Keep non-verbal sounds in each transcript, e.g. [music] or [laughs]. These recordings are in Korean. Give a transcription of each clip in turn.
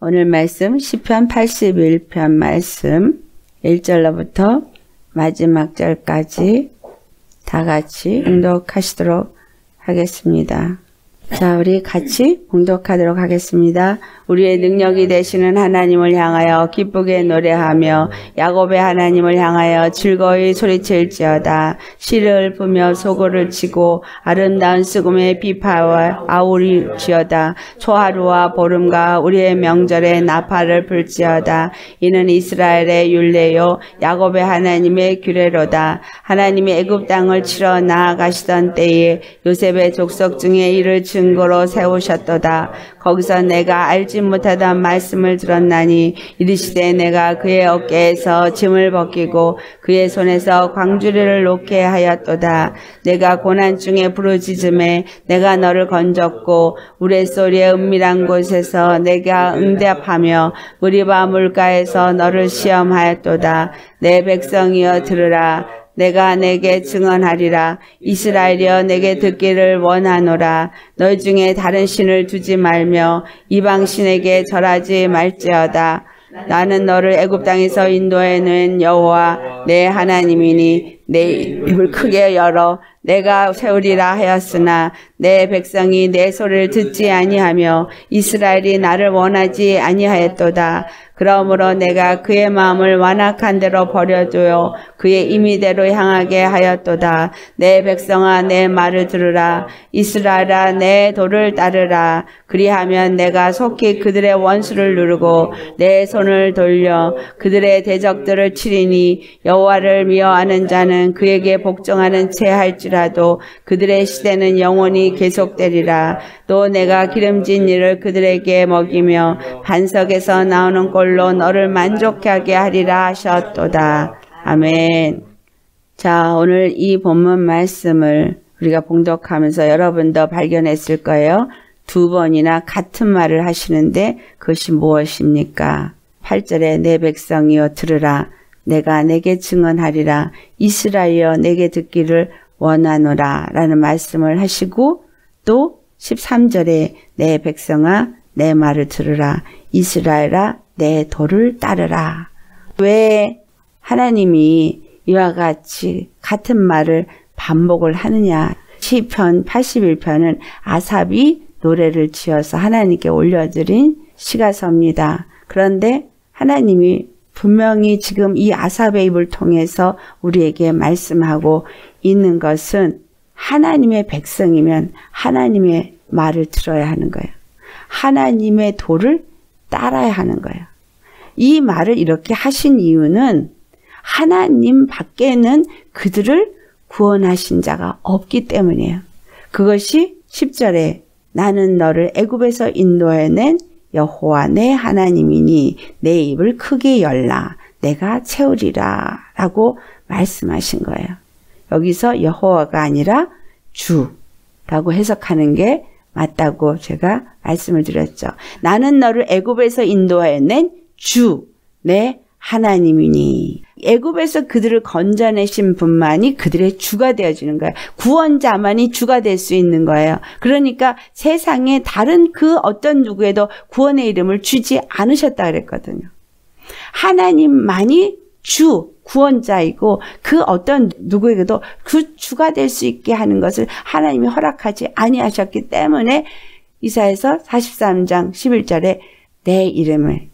오늘 말씀 시편 81편 말씀 1절로부터 마지막 절까지 다 같이 응독하시도록 하겠습니다. 자, 우리 같이 봉독하도록 하겠습니다. 우리의 능력이 되시는 하나님을 향하여 기쁘게 노래하며 야곱의 하나님을 향하여 즐거이 소리칠지어다. 시를 푸며 소고를 치고 아름다운 수금의 비파와 아우리지어다. 초하루와 보름과 우리의 명절에 나팔을 불지어다. 이는 이스라엘의 율례요 야곱의 하나님의 규례로다. 하나님이 애굽 땅을 치러 나아가시던 때에 요셉의 족속 중에 이를 증거로 세우셨도다. 거기서 내가 알지 못하던 말씀을 들었나니 이르시되 내가 그의 어깨에서 짐을 벗기고 그의 손에서 광주리를 놓게 하였도다. 내가 고난 중에 부르짖음에 내가 너를 건졌고 우레소리의 은밀한 곳에서 내가 응답하며 무리바 물가에서 너를 시험하였도다. 내 백성이여 들으라. 내가 내게 증언하리라. 이스라엘이여 내게 듣기를 원하노라. 너희 중에 다른 신을 두지 말며 이방 신에게 절하지 말지어다. 나는 너를 애굽 땅에서 인도해 낸 여호와 내 하나님이니 내 입을 크게 열어 내가 세우리라 하였으나 내 백성이 내 소리를 듣지 아니하며 이스라엘이 나를 원하지 아니하였도다. 그러므로 내가 그의 마음을 완악한 대로 버려두어 그의 임의대로 향하게 하였도다. 내 백성아 내 말을 들으라. 이스라엘아 내 도를 따르라. 그리하면 내가 속히 그들의 원수를 누르고 내 손을 돌려 그들의 대적들을 치리니 여호와를 미워하는 자는 그에게 복종하는 채 할지라 도 그들의 시대는 영원히 계속되리라. 또 내가 기름진 일을 그들에게 먹이며 반석에서 나오는 꼴로 너를 만족하게 하리라 하셨도다. 아멘. 자, 오늘 이 본문 말씀을 우리가 봉독하면서 여러분도 발견했을 거예요. 두 번이나 같은 말을 하시는데 그것이 무엇입니까? 8절에 내 백성이여 들으라. 내가 내게 증언하리라. 이스라엘여 내게 듣기를 원하노라. 라는 말씀을 하시고 또 13절에 내 백성아 내 말을 들으라. 이스라엘아 내 도를 따르라. 왜 하나님이 이와 같이 같은 말을 반복을 하느냐. 시편 81편은 아삽이 노래를 지어서 하나님께 올려드린 시가서입니다. 그런데 하나님이 분명히 지금 이 아삽의 입을 통해서 우리에게 말씀하고 있는 것은 하나님의 백성이면 하나님의 말을 들어야 하는 거예요. 하나님의 도를 따라야 하는 거예요. 이 말을 이렇게 하신 이유는 하나님 밖에는 그들을 구원하신 자가 없기 때문이에요. 그것이 10절에 나는 너를 애굽에서 인도해낸 여호와 내 하나님이니 내 입을 크게 열라 내가 채우리라 라고 말씀하신 거예요. 여기서 여호와가 아니라 주라고 해석하는 게 맞다고 제가 말씀을 드렸죠. 나는 너를 애굽에서 인도해낸 주, 내 하나님이니. 애굽에서 그들을 건져내신 분만이 그들의 주가 되어지는 거예요. 구원자만이 주가 될 수 있는 거예요. 그러니까 세상에 다른 그 어떤 누구에도 구원의 이름을 주지 않으셨다 그랬거든요. 하나님만이 주, 구원자이고 그 어떤 누구에게도 그 주가 될 수 있게 하는 것을 하나님이 허락하지 아니하셨기 때문에 이사에서 43장 11절에 내 이름을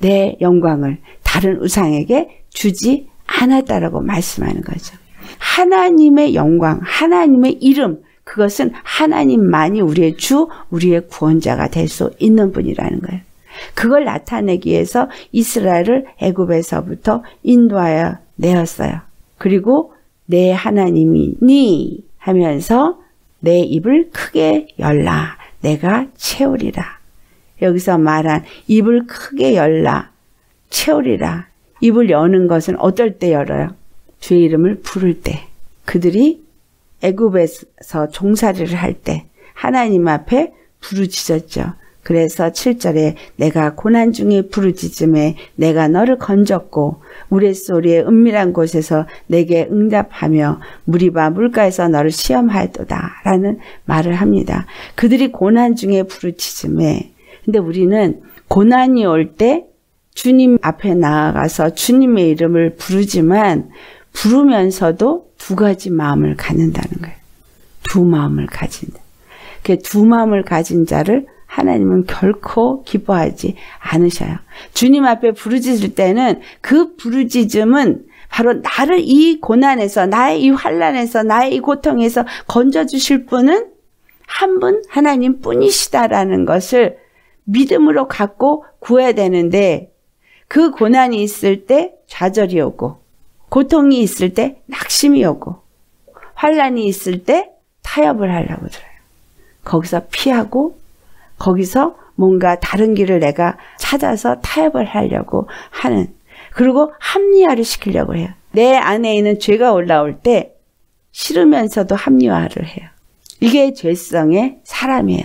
내 영광을 다른 우상에게 주지 않았다라고 말씀하는 거죠. 하나님의 영광, 하나님의 이름, 그것은 하나님만이 우리의 주, 우리의 구원자가 될 수 있는 분이라는 거예요. 그걸 나타내기 위해서 이스라엘을 애굽에서부터 인도하여 내었어요. 그리고 내 하나님이니 하면서 내 입을 크게 열라. 내가 채우리라. 여기서 말한 입을 크게 열라. 채우리라. 입을 여는 것은 어떨 때 열어요? 주의 이름을 부를 때. 그들이 애굽에서 종살이를 할 때 하나님 앞에 부르짖었죠. 그래서 7절에 내가 고난 중에 부르짖음에 내가 너를 건졌고 우레소리의 은밀한 곳에서 내게 응답하며 무리바 물가에서 너를 시험하였도다 라는 말을 합니다. 그들이 고난 중에 부르짖음에 근데 우리는 고난이 올 때 주님 앞에 나아가서 주님의 이름을 부르지만 부르면서도 두 가지 마음을 갖는다는 거예요. 두 마음을 가진다. 그 두 마음을 가진 자를 하나님은 결코 기뻐하지 않으셔요. 주님 앞에 부르짖을 때는 그 부르짖음은 바로 나를 이 고난에서 나의 이 환란에서 나의 이 고통에서 건져 주실 분은 한 분 하나님 뿐이시다라는 것을 믿음으로 갖고 구해야 되는데 그 고난이 있을 때 좌절이 오고 고통이 있을 때 낙심이 오고 환란이 있을 때 타협을 하려고 들어요. 거기서 피하고 거기서 뭔가 다른 길을 내가 찾아서 타협을 하려고 하는 그리고 합리화를 시키려고 해요. 내 안에 있는 죄가 올라올 때 싫으면서도 합리화를 해요. 이게 죄성의 사람이에요.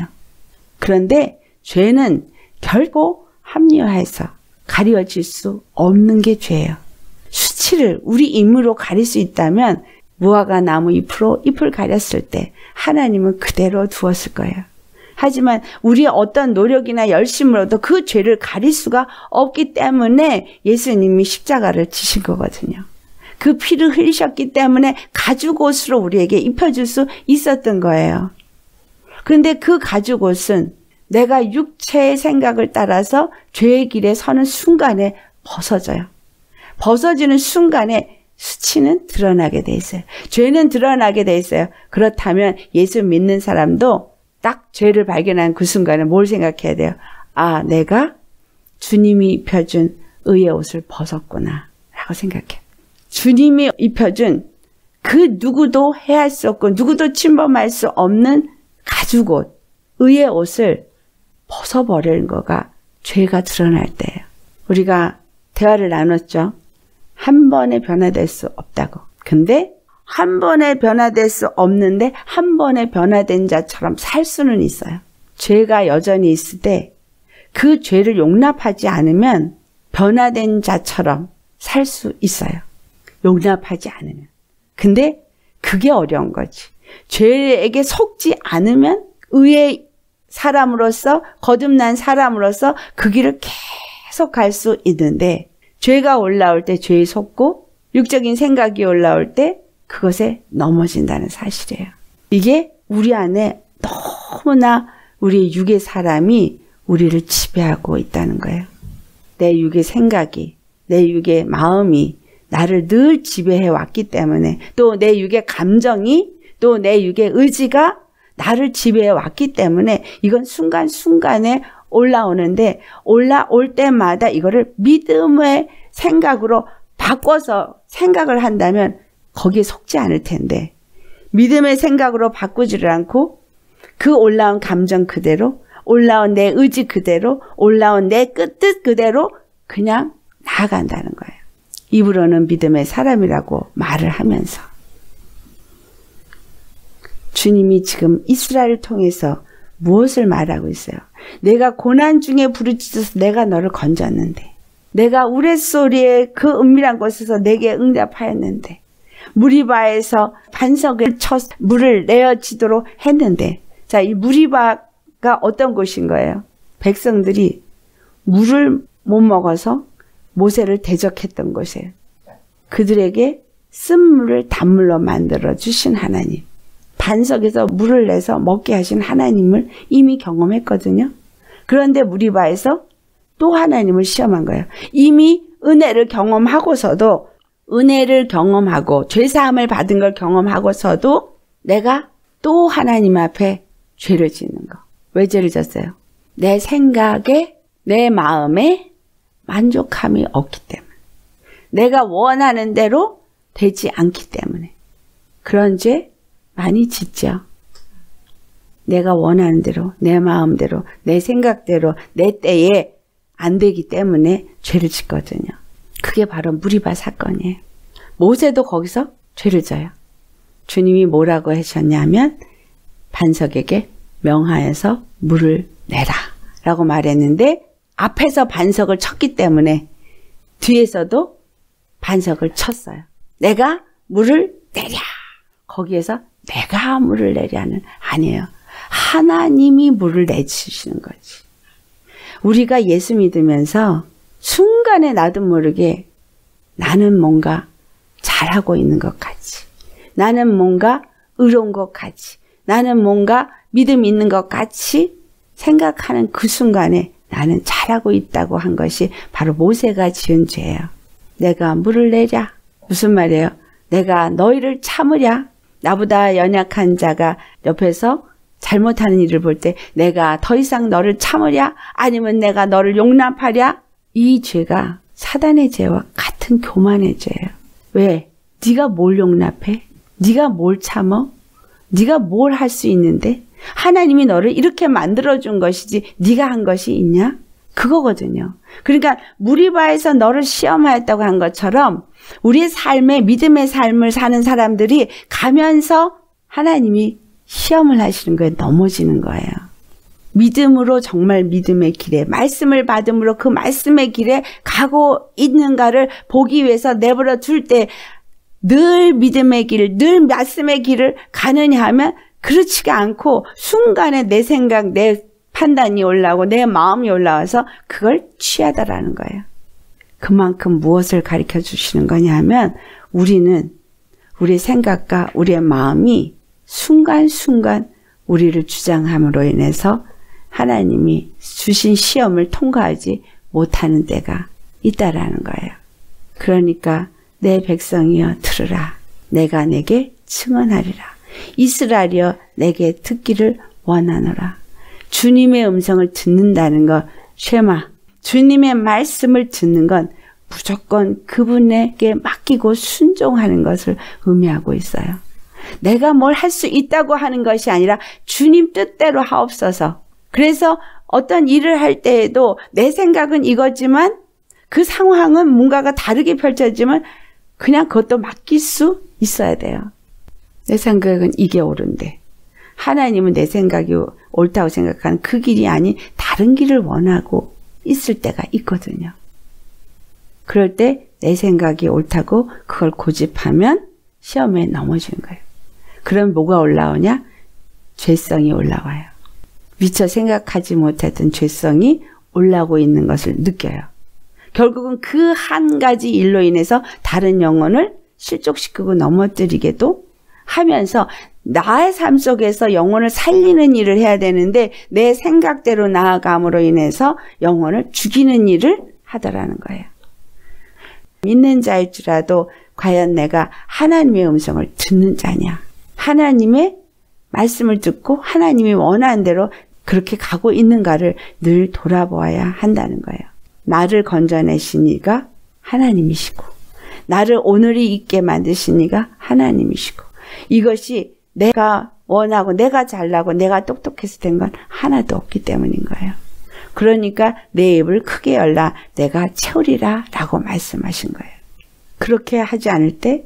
그런데 죄는 결코 합리화해서 가려질 수 없는 게 죄예요. 수치를 우리 임무로 가릴 수 있다면 무화과 나무 잎으로 잎을 가렸을 때 하나님은 그대로 두었을 거예요. 하지만 우리의 어떤 노력이나 열심으로도 그 죄를 가릴 수가 없기 때문에 예수님이 십자가를 지신 거거든요. 그 피를 흘리셨기 때문에 가죽 옷으로 우리에게 입혀줄 수 있었던 거예요. 그런데 그 가죽 옷은 내가 육체의 생각을 따라서 죄의 길에 서는 순간에 벗어져요. 벗어지는 순간에 수치는 드러나게 돼 있어요. 죄는 드러나게 돼 있어요. 그렇다면 예수 믿는 사람도 딱 죄를 발견한 그 순간에 뭘 생각해야 돼요? 아, 내가 주님이 입혀준 의의 옷을 벗었구나. 라고 생각해. 주님이 입혀준 그 누구도 해할 수 없고 누구도 침범할 수 없는 가죽옷, 의의 옷을 벗어버리는 거가 죄가 드러날 때예요. 우리가 대화를 나눴죠. 한 번에 변화될 수 없다고. 근데 한 번에 변화될 수 없는데 한 번에 변화된 자처럼 살 수는 있어요. 죄가 여전히 있을 때 그 죄를 용납하지 않으면 변화된 자처럼 살 수 있어요. 용납하지 않으면. 근데 그게 어려운 거지. 죄에게 속지 않으면 의의 사람으로서 거듭난 사람으로서 그 길을 계속 갈 수 있는데 죄가 올라올 때 죄에 속고 육적인 생각이 올라올 때 그것에 넘어진다는 사실이에요. 이게 우리 안에 너무나 우리 육의 사람이 우리를 지배하고 있다는 거예요. 내 육의 생각이, 내 육의 마음이 나를 늘 지배해 왔기 때문에 또 내 육의 감정이 또 내 육의 의지가 나를 지배해 왔기 때문에 이건 순간순간에 올라오는데 올라올 때마다 이거를 믿음의 생각으로 바꿔서 생각을 한다면 거기에 속지 않을 텐데 믿음의 생각으로 바꾸지를 않고 그 올라온 감정 그대로 올라온 내 의지 그대로 올라온 내 끝뜻 그대로 그냥 나아간다는 거예요. 입으로는 믿음의 사람이라고 말을 하면서 주님이 지금 이스라엘을 통해서 무엇을 말하고 있어요? 내가 고난 중에 부르짖어서 내가 너를 건졌는데 내가 우레소리의 그 은밀한 곳에서 내게 응답하였는데 무리바에서 반석을 쳐 물을 내어지도록 했는데 자, 이 무리바가 어떤 곳인 거예요? 백성들이 물을 못 먹어서 모세를 대적했던 곳이에요. 그들에게 쓴물을 단물로 만들어 주신 하나님. 반석에서 물을 내서 먹게 하신 하나님을 이미 경험했거든요. 그런데 무리바에서 또 하나님을 시험한 거예요. 이미 은혜를 경험하고서도 은혜를 경험하고 죄사함을 받은 걸 경험하고서도 내가 또 하나님 앞에 죄를 짓는 거. 왜 죄를 졌어요? 내 생각에 내 마음에 만족함이 없기 때문에 내가 원하는 대로 되지 않기 때문에 그런 죄 많이 짓죠. 내가 원하는 대로 내 마음대로 내 생각대로 내 때에 안 되기 때문에 죄를 짓거든요. 그게 바로 무리바 사건이에요. 모세도 거기서 죄를 져요. 주님이 뭐라고 하셨냐면 반석에게 명하여서 물을 내라 라고 말했는데 앞에서 반석을 쳤기 때문에 뒤에서도 반석을 쳤어요. 내가 물을 내랴. 거기에서 내가 물을 내랴는 아니에요. 하나님이 물을 내주시는 거지. 우리가 예수 믿으면서 순간에 나도 모르게 나는 뭔가 잘하고 있는 것 같이. 나는 뭔가 의로운 것 같이. 나는 뭔가 믿음 있는 것 같이 생각하는 그 순간에 나는 잘하고 있다고 한 것이 바로 모세가 지은 죄예요. 내가 물을 내랴. 무슨 말이에요? 내가 너희를 참으랴. 나보다 연약한 자가 옆에서 잘못하는 일을 볼 때 내가 더 이상 너를 참으랴? 아니면 내가 너를 용납하랴? 이 죄가 사단의 죄와 같은 교만의 죄예요. 왜? 네가 뭘 용납해? 네가 뭘 참어? 네가 뭘 할 수 있는데? 하나님이 너를 이렇게 만들어 준 것이지 네가 한 것이 있냐? 그거거든요. 그러니까 무리바에서 너를 시험하였다고 한 것처럼 우리의 삶의 믿음의 삶을 사는 사람들이 가면서 하나님이 시험을 하시는 거에 넘어지는 거예요. 믿음으로 정말 믿음의 길에 말씀을 받음으로 그 말씀의 길에 가고 있는가를 보기 위해서 내버려 둘 때 늘 믿음의 길, 늘 말씀의 길을 가느냐 하면 그렇지가 않고 순간에 내 생각, 내 판단이 올라오고 내 마음이 올라와서 그걸 취하다라는 거예요. 그만큼 무엇을 가르쳐 주시는 거냐 하면 우리는 우리 생각과 우리의 마음이 순간순간 우리를 주장함으로 인해서 하나님이 주신 시험을 통과하지 못하는 때가 있다라는 거예요. 그러니까 내 백성이여 들으라. 내가 내게 증언하리라. 이스라엘이여 내게 듣기를 원하노라. 주님의 음성을 듣는다는 것, 쉐마. 주님의 말씀을 듣는 건 무조건 그분에게 맡기고 순종하는 것을 의미하고 있어요. 내가 뭘 할 수 있다고 하는 것이 아니라 주님 뜻대로 하옵소서. 그래서 어떤 일을 할 때에도 내 생각은 이거지만 그 상황은 뭔가가 다르게 펼쳐지면 그냥 그것도 맡길 수 있어야 돼요. 내 생각은 이게 옳은데 하나님은 내 생각이 옳다고 생각하는 그 길이 아닌 다른 길을 원하고 있을 때가 있거든요. 그럴 때 내 생각이 옳다고 그걸 고집하면 시험에 넘어지는 거예요. 그럼 뭐가 올라오냐? 죄성이 올라와요. 미처 생각하지 못했던 죄성이 올라오고 있는 것을 느껴요. 결국은 그 한 가지 일로 인해서 다른 영혼을 실족시키고 넘어뜨리게도 하면서 나의 삶 속에서 영혼을 살리는 일을 해야 되는데 내 생각대로 나아감으로 인해서 영혼을 죽이는 일을 하더라는 거예요. 믿는 자일지라도 과연 내가 하나님의 음성을 듣는 자냐? 하나님의 말씀을 듣고 하나님이 원하는 대로 그렇게 가고 있는가를 늘 돌아보아야 한다는 거예요. 나를 건져내신 이가 하나님이시고 나를 오늘이 있게 만드신 이가 하나님이시고 이것이 내가 원하고 내가 잘나고 내가 똑똑해서 된 건 하나도 없기 때문인 거예요. 그러니까 내 입을 크게 열라 내가 채우리라 라고 말씀하신 거예요. 그렇게 하지 않을 때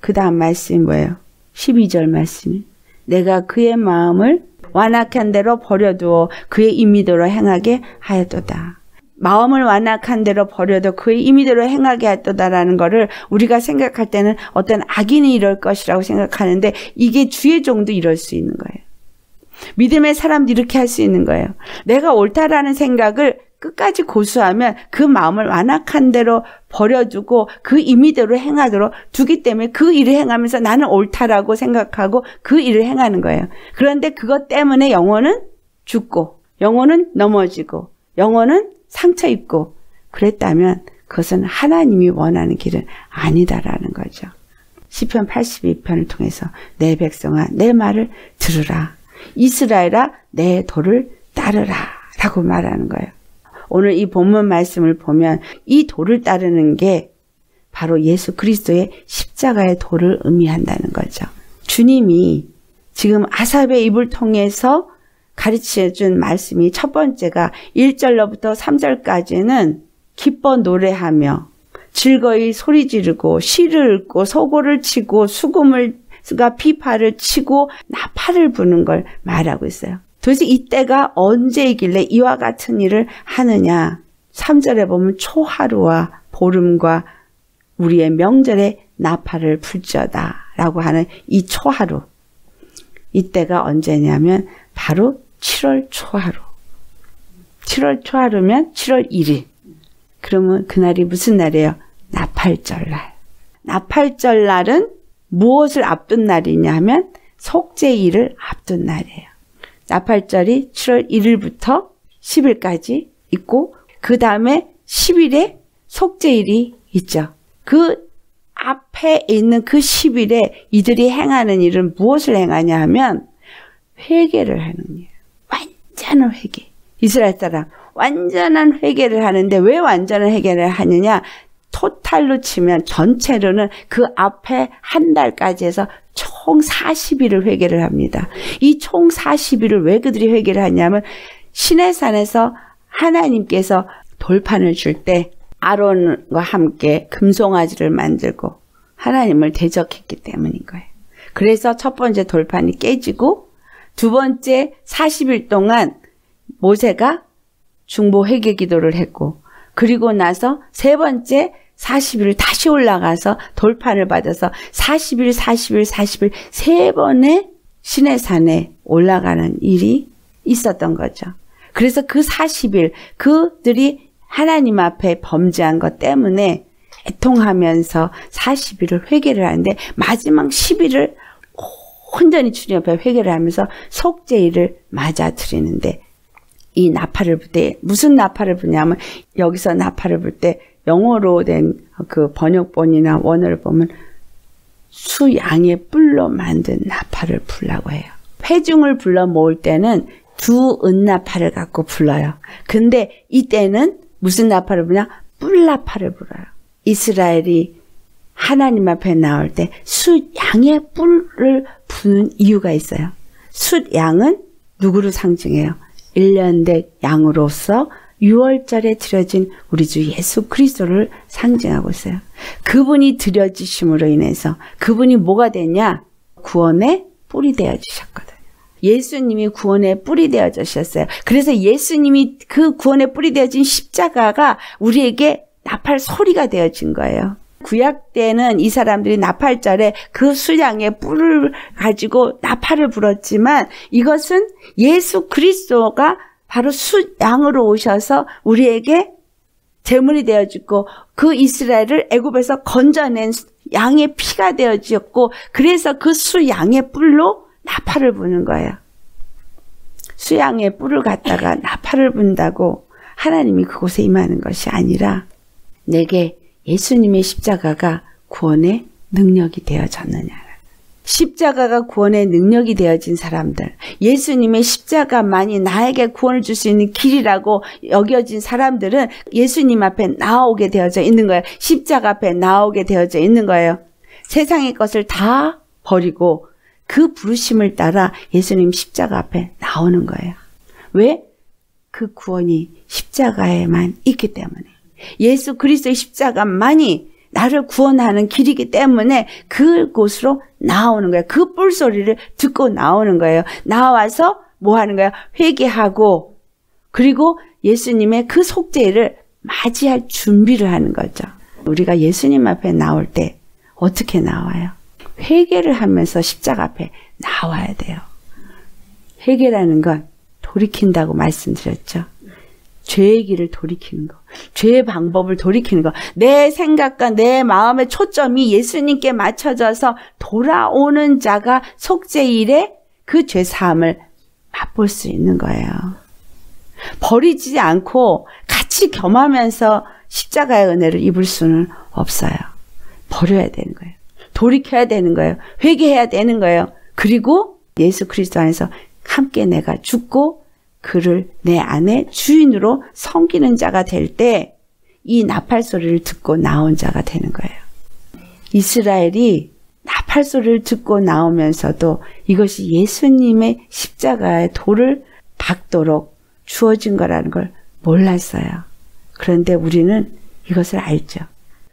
그 다음 말씀이 뭐예요? 12절 말씀이 내가 그의 마음을 완악한 대로 버려두어 그의 임의대로 행하게 하였도다. 마음을 완악한 대로 버려도 그의 임의대로 행하게 했도다라는 거를 우리가 생각할 때는 어떤 악인이 이럴 것이라고 생각하는데 이게 주의 종도 이럴 수 있는 거예요. 믿음의 사람도 이렇게 할 수 있는 거예요. 내가 옳다라는 생각을 끝까지 고수하면 그 마음을 완악한 대로 버려두고 그 임의대로 행하도록 두기 때문에 그 일을 행하면서 나는 옳다라고 생각하고 그 일을 행하는 거예요. 그런데 그것 때문에 영혼은 죽고 영혼은 넘어지고 영혼은 상처 입고 그랬다면 그것은 하나님이 원하는 길은 아니다라는 거죠. 시편 82편을 통해서 내 백성아 내 말을 들으라. 이스라엘아 내 도를 따르라 라고 말하는 거예요. 오늘 이 본문 말씀을 보면 이 도를 따르는 게 바로 예수 그리스도의 십자가의 도를 의미한다는 거죠. 주님이 지금 아삽의 입을 통해서 가르쳐 준 말씀이 첫 번째가 1절로부터 3절까지는 기뻐 노래하며 즐거이 소리 지르고 시를 읽고 소고를 치고 수금을 가 피파를 치고 나팔을 부는 걸 말하고 있어요. 도대체 이때가 언제이길래 이와 같은 일을 하느냐? 3절에 보면 초하루와 보름과 우리의 명절에 나팔을 불자다 라고 하는 이 초하루. 이때가 언제냐면 바로 7월 초하루. 7월 초하루면 7월 1일. 그러면 그날이 무슨 날이에요? 나팔절날. 나팔절날은 무엇을 앞둔 날이냐 하면 속죄일을 앞둔 날이에요. 나팔절이 7월 1일부터 10일까지 있고 그 다음에 10일에 속죄일이 있죠. 그 앞에 있는 그 10일에 이들이 행하는 일은 무엇을 행하냐 하면 회개를 하는 거예요. 완전한 회개. 이스라엘 사람 완전한 회개를 하는데 왜 완전한 회개를 하느냐? 토탈로 치면 전체로는 그 앞에 한 달까지 해서 총 40일을 회개를 합니다. 이 총 40일을 왜 그들이 회개를 하냐면 시내산에서 하나님께서 돌판을 줄 때 아론과 함께 금송아지를 만들고 하나님을 대적했기 때문인 거예요. 그래서 첫 번째 돌판이 깨지고 두 번째 40일 동안 모세가 중보 회개 기도를 했고 그리고 나서 세 번째 40일 다시 올라가서 돌판을 받아서 40일, 40일, 40일 세 번의 신의 산에 올라가는 일이 있었던 거죠. 그래서 그 40일 그들이 하나님 앞에 범죄한 것 때문에 애통하면서 40일을 회개를 하는데 마지막 10일을 온전히 주님 앞에 회개를 하면서 속죄일을 맞아들이는데 이 나팔을 불 때 무슨 나팔을 부냐면 여기서 나팔을 불때 영어로 된 그 번역본이나 원어를 보면 수양의 뿔로 만든 나팔을 불라고 해요. 회중을 불러 모을 때는 두 은나팔을 갖고 불러요. 근데 이때는 무슨 나팔을 부냐? 뿔나팔을 불어요. 이스라엘이 하나님 앞에 나올 때 숫양의 뿔을 부는 이유가 있어요. 숫양은 누구를 상징해요? 1년 된 양으로서 6월절에 드려진 우리 주 예수 그리스도를 상징하고 있어요. 그분이 드려지심으로 인해서 그분이 뭐가 되냐? 구원의 뿔이 되어 주셨거든요. 예수님이 구원의 뿔이 되어 주셨어요. 그래서 예수님이 그 구원의 뿔이 되어진 십자가가 우리에게 나팔 소리가 되어진 거예요. 구약 때는 이 사람들이 나팔절에 그 수량의 뿔을 가지고 나팔을 불었지만 이것은 예수 그리스도가 바로 수 양으로 오셔서 우리에게 제물이 되어지고 그 이스라엘을 애굽에서 건져낸 양의 피가 되어지었고 그래서 그 수양의 뿔로 나팔을 부는 거예요. 수양의 뿔을 갖다가 나팔을 분다고 하나님이 그곳에 임하는 것이 아니라 내게 예수님의 십자가가 구원의 능력이 되어졌느냐. 십자가가 구원의 능력이 되어진 사람들, 예수님의 십자가만이 나에게 구원을 줄 수 있는 길이라고 여겨진 사람들은 예수님 앞에 나오게 되어져 있는 거예요. 십자가 앞에 나오게 되어져 있는 거예요. 세상의 것을 다 버리고 그 부르심을 따라 예수님 십자가 앞에 나오는 거예요. 왜? 그 구원이 십자가에만 있기 때문에. 예수 그리스도의 십자가만이 나를 구원하는 길이기 때문에 그곳으로 나오는 거예요. 그 뿔소리를 듣고 나오는 거예요. 나와서 뭐 하는 거예요? 회개하고 그리고 예수님의 그 속죄를 맞이할 준비를 하는 거죠. 우리가 예수님 앞에 나올 때 어떻게 나와요? 회개를 하면서 십자가 앞에 나와야 돼요. 회개라는 건 돌이킨다고 말씀드렸죠. 죄의 길을 돌이키는 거. 죄의 방법을 돌이키는 거. 내 생각과 내 마음의 초점이 예수님께 맞춰져서 돌아오는 자가 속죄일에 그 죄 사함을 맛볼 수 있는 거예요. 버리지 않고 같이 겸하면서 십자가의 은혜를 입을 수는 없어요. 버려야 되는 거예요. 돌이켜야 되는 거예요. 회개해야 되는 거예요. 그리고 예수 그리스도 안에서 함께 내가 죽고 그를 내 안에 주인으로 섬기는 자가 될 때 이 나팔 소리를 듣고 나온 자가 되는 거예요. 이스라엘이 나팔 소리를 듣고 나오면서도 이것이 예수님의 십자가의 돌을 박도록 주어진 거라는 걸 몰랐어요. 그런데 우리는 이것을 알죠.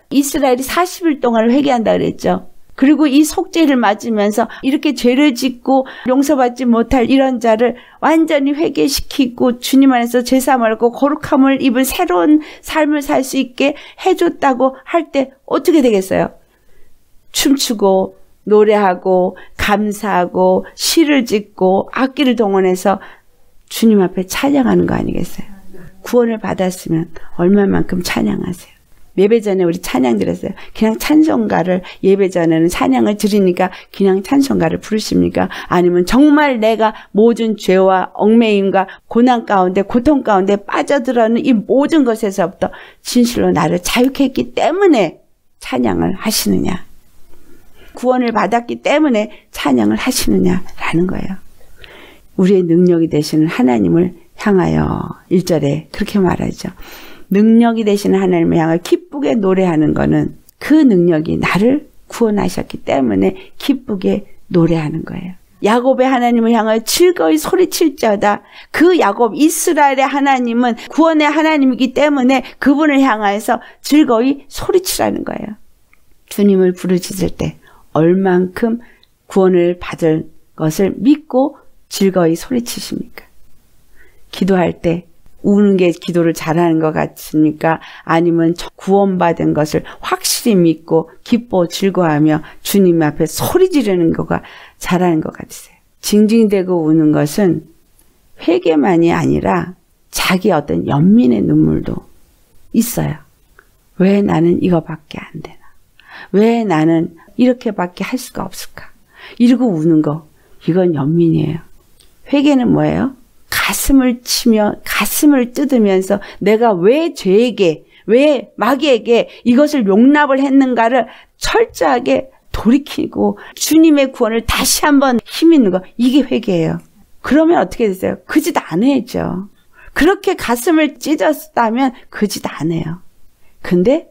이스라엘이 40일 동안 회개한다 그랬죠. 그리고 이 속죄를 맞으면서 이렇게 죄를 짓고 용서받지 못할 이런 자를 완전히 회개시키고 주님 안에서 죄사함을 하고 거룩함을 입은 새로운 삶을 살 수 있게 해줬다고 할 때 어떻게 되겠어요? 춤추고 노래하고 감사하고 시를 짓고 악기를 동원해서 주님 앞에 찬양하는 거 아니겠어요? 구원을 받았으면 얼마만큼 찬양하세요. 예배 전에 우리 찬양 드렸어요. 그냥 찬송가를 예배 전에는 찬양을 드리니까 그냥 찬송가를 부르십니까? 아니면 정말 내가 모든 죄와 얽매임과 고난 가운데 고통 가운데 빠져들어는 이 모든 것에서부터 진실로 나를 자유케 했기 때문에 찬양을 하시느냐? 구원을 받았기 때문에 찬양을 하시느냐라는 거예요. 우리의 능력이 되시는 하나님을 향하여 1절에 그렇게 말하죠. 능력이 되시는 하나님을 향하여 기쁘게 노래하는 것은 그 능력이 나를 구원하셨기 때문에 기쁘게 노래하는 거예요. 야곱의 하나님을 향하여 즐거이 소리칠자다. 그 야곱 이스라엘의 하나님은 구원의 하나님이기 때문에 그분을 향하여서 즐거이 소리치라는 거예요. 주님을 부르짖을 때 얼만큼 구원을 받을 것을 믿고 즐거이 소리치십니까? 기도할 때 우는 게 기도를 잘하는 것 같습니까? 아니면 구원받은 것을 확실히 믿고 기뻐 즐거워하며 주님 앞에 소리 지르는 거가 잘하는 것 같으세요. 징징대고 우는 것은 회개만이 아니라 자기 어떤 연민의 눈물도 있어요. 왜 나는 이거밖에 안 되나? 왜 나는 이렇게밖에 할 수가 없을까? 이러고 우는 거, 이건 연민이에요. 회개는 뭐예요? 가슴을 치며 가슴을 뜯으면서 내가 왜 죄에게 왜 마귀에게 이것을 용납을 했는가를 철저하게 돌이키고 주님의 구원을 다시 한번 힘있는 거 이게 회개예요. 그러면 어떻게 되세요? 그 짓 안 해야죠. 그렇게 가슴을 찢었다면 그 짓 안 해요. 근데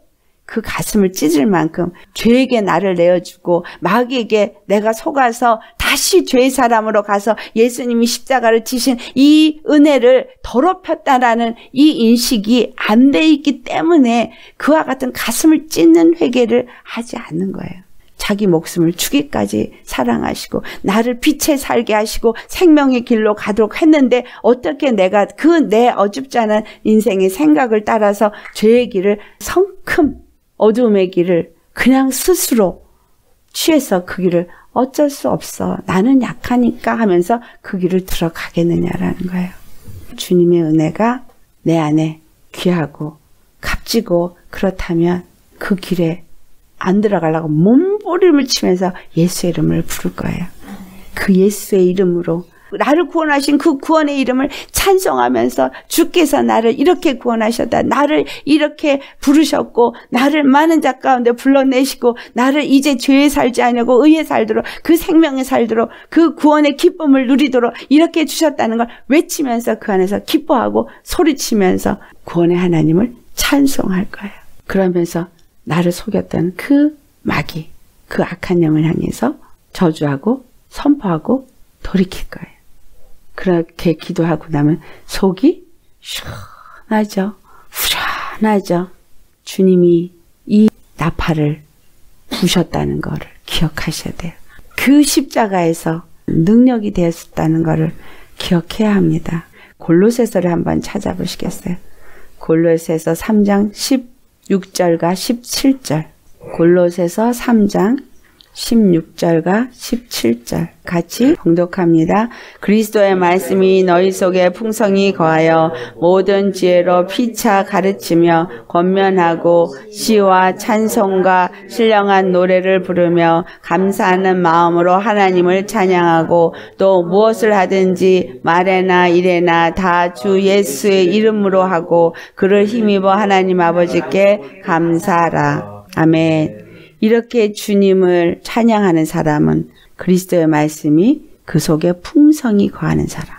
그 가슴을 찢을 만큼 죄에게 나를 내어주고 마귀에게 내가 속아서 다시 죄의 사람으로 가서 예수님이 십자가를 지신 이 은혜를 더럽혔다라는 이 인식이 안 돼 있기 때문에 그와 같은 가슴을 찢는 회개를 하지 않는 거예요. 자기 목숨을 주기까지 사랑하시고 나를 빛에 살게 하시고 생명의 길로 가도록 했는데 어떻게 내가 그 내 어줍지 않은 인생의 생각을 따라서 죄의 길을 성큼 어두움의 길을 그냥 스스로 취해서 그 길을 어쩔 수 없어. 나는 약하니까 하면서 그 길을 들어가겠느냐라는 거예요. 주님의 은혜가 내 안에 귀하고 값지고 그렇다면 그 길에 안 들어가려고 몸부림을 치면서 예수의 이름을 부를 거예요. 그 예수의 이름으로 나를 구원하신 그 구원의 이름을 찬송하면서 주께서 나를 이렇게 구원하셨다. 나를 이렇게 부르셨고 나를 많은 자 가운데 불러내시고 나를 이제 죄에 살지 않냐고 의에 살도록 그 생명에 살도록 그 구원의 기쁨을 누리도록 이렇게 주셨다는 걸 외치면서 그 안에서 기뻐하고 소리치면서 구원의 하나님을 찬송할 거예요. 그러면서 나를 속였던 그 마귀, 그 악한 영을 향해서 저주하고 선포하고 돌이킬 거예요. 그렇게 기도하고 나면 속이 시원하죠. 후련하죠. 주님이 이 나팔을 부셨다는 것을 기억하셔야 돼요. 그 십자가에서 능력이 되었다는 것을 기억해야 합니다. 골로새서를 한번 찾아보시겠어요? 골로새서 3장 16절과 17절. 골로새서 3장 16절과 17절 같이 봉독합니다. 그리스도의 말씀이 너희 속에 풍성히 거하여 모든 지혜로 피차 가르치며 권면하고 시와 찬송과 신령한 노래를 부르며 감사하는 마음으로 하나님을 찬양하고 또 무엇을 하든지 말에나 일에나 다 주 예수의 이름으로 하고 그를 힘입어 하나님 아버지께 감사하라. 아멘. 이렇게 주님을 찬양하는 사람은 그리스도의 말씀이 그 속에 풍성히 거하는 사람.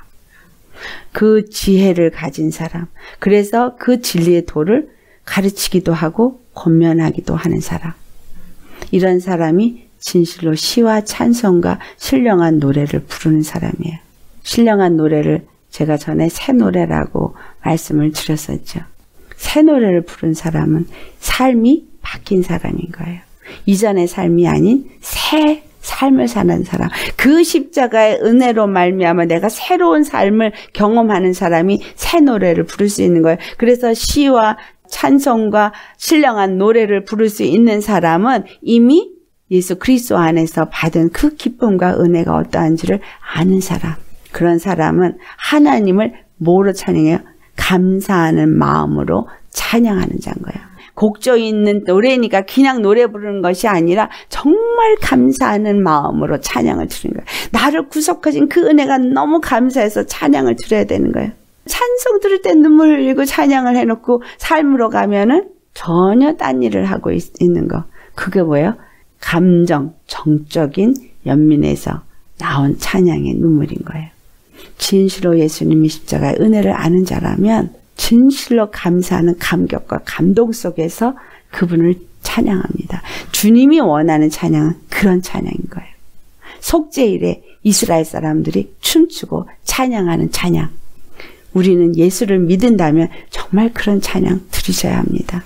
그 지혜를 가진 사람. 그래서 그 진리의 도를 가르치기도 하고 권면하기도 하는 사람. 이런 사람이 진실로 시와 찬송과 신령한 노래를 부르는 사람이에요. 신령한 노래를 제가 전에 새 노래라고 말씀을 드렸었죠. 새 노래를 부른 사람은 삶이 바뀐 사람인 거예요. 이전의 삶이 아닌 새 삶을 사는 사람. 그 십자가의 은혜로 말미암아 내가 새로운 삶을 경험하는 사람이 새 노래를 부를 수 있는 거예요. 그래서 시와 찬송과 신령한 노래를 부를 수 있는 사람은 이미 예수 그리스도 안에서 받은 그 기쁨과 은혜가 어떠한지를 아는 사람. 그런 사람은 하나님을 뭐로 찬양해요? 감사하는 마음으로 찬양하는 자인 거예요. 곡조 있는 노래니까 그냥 노래 부르는 것이 아니라 정말 감사하는 마음으로 찬양을 드리는 거예요. 나를 구속하신 그 은혜가 너무 감사해서 찬양을 드려야 되는 거예요. 찬송 들을 때 눈물 흘리고 찬양을 해놓고 삶으로 가면은 전혀 딴 일을 하고 있, 는 거. 그게 뭐예요? 감정, 정적인 연민에서 나온 찬양의 눈물인 거예요. 진실로 예수님이 십자가의 은혜를 아는 자라면 진실로 감사하는 감격과 감동 속에서 그분을 찬양합니다. 주님이 원하는 찬양은 그런 찬양인 거예요. 속죄일에 이스라엘 사람들이 춤추고 찬양하는 찬양. 우리는 예수를 믿은다면 정말 그런 찬양 드리셔야 합니다.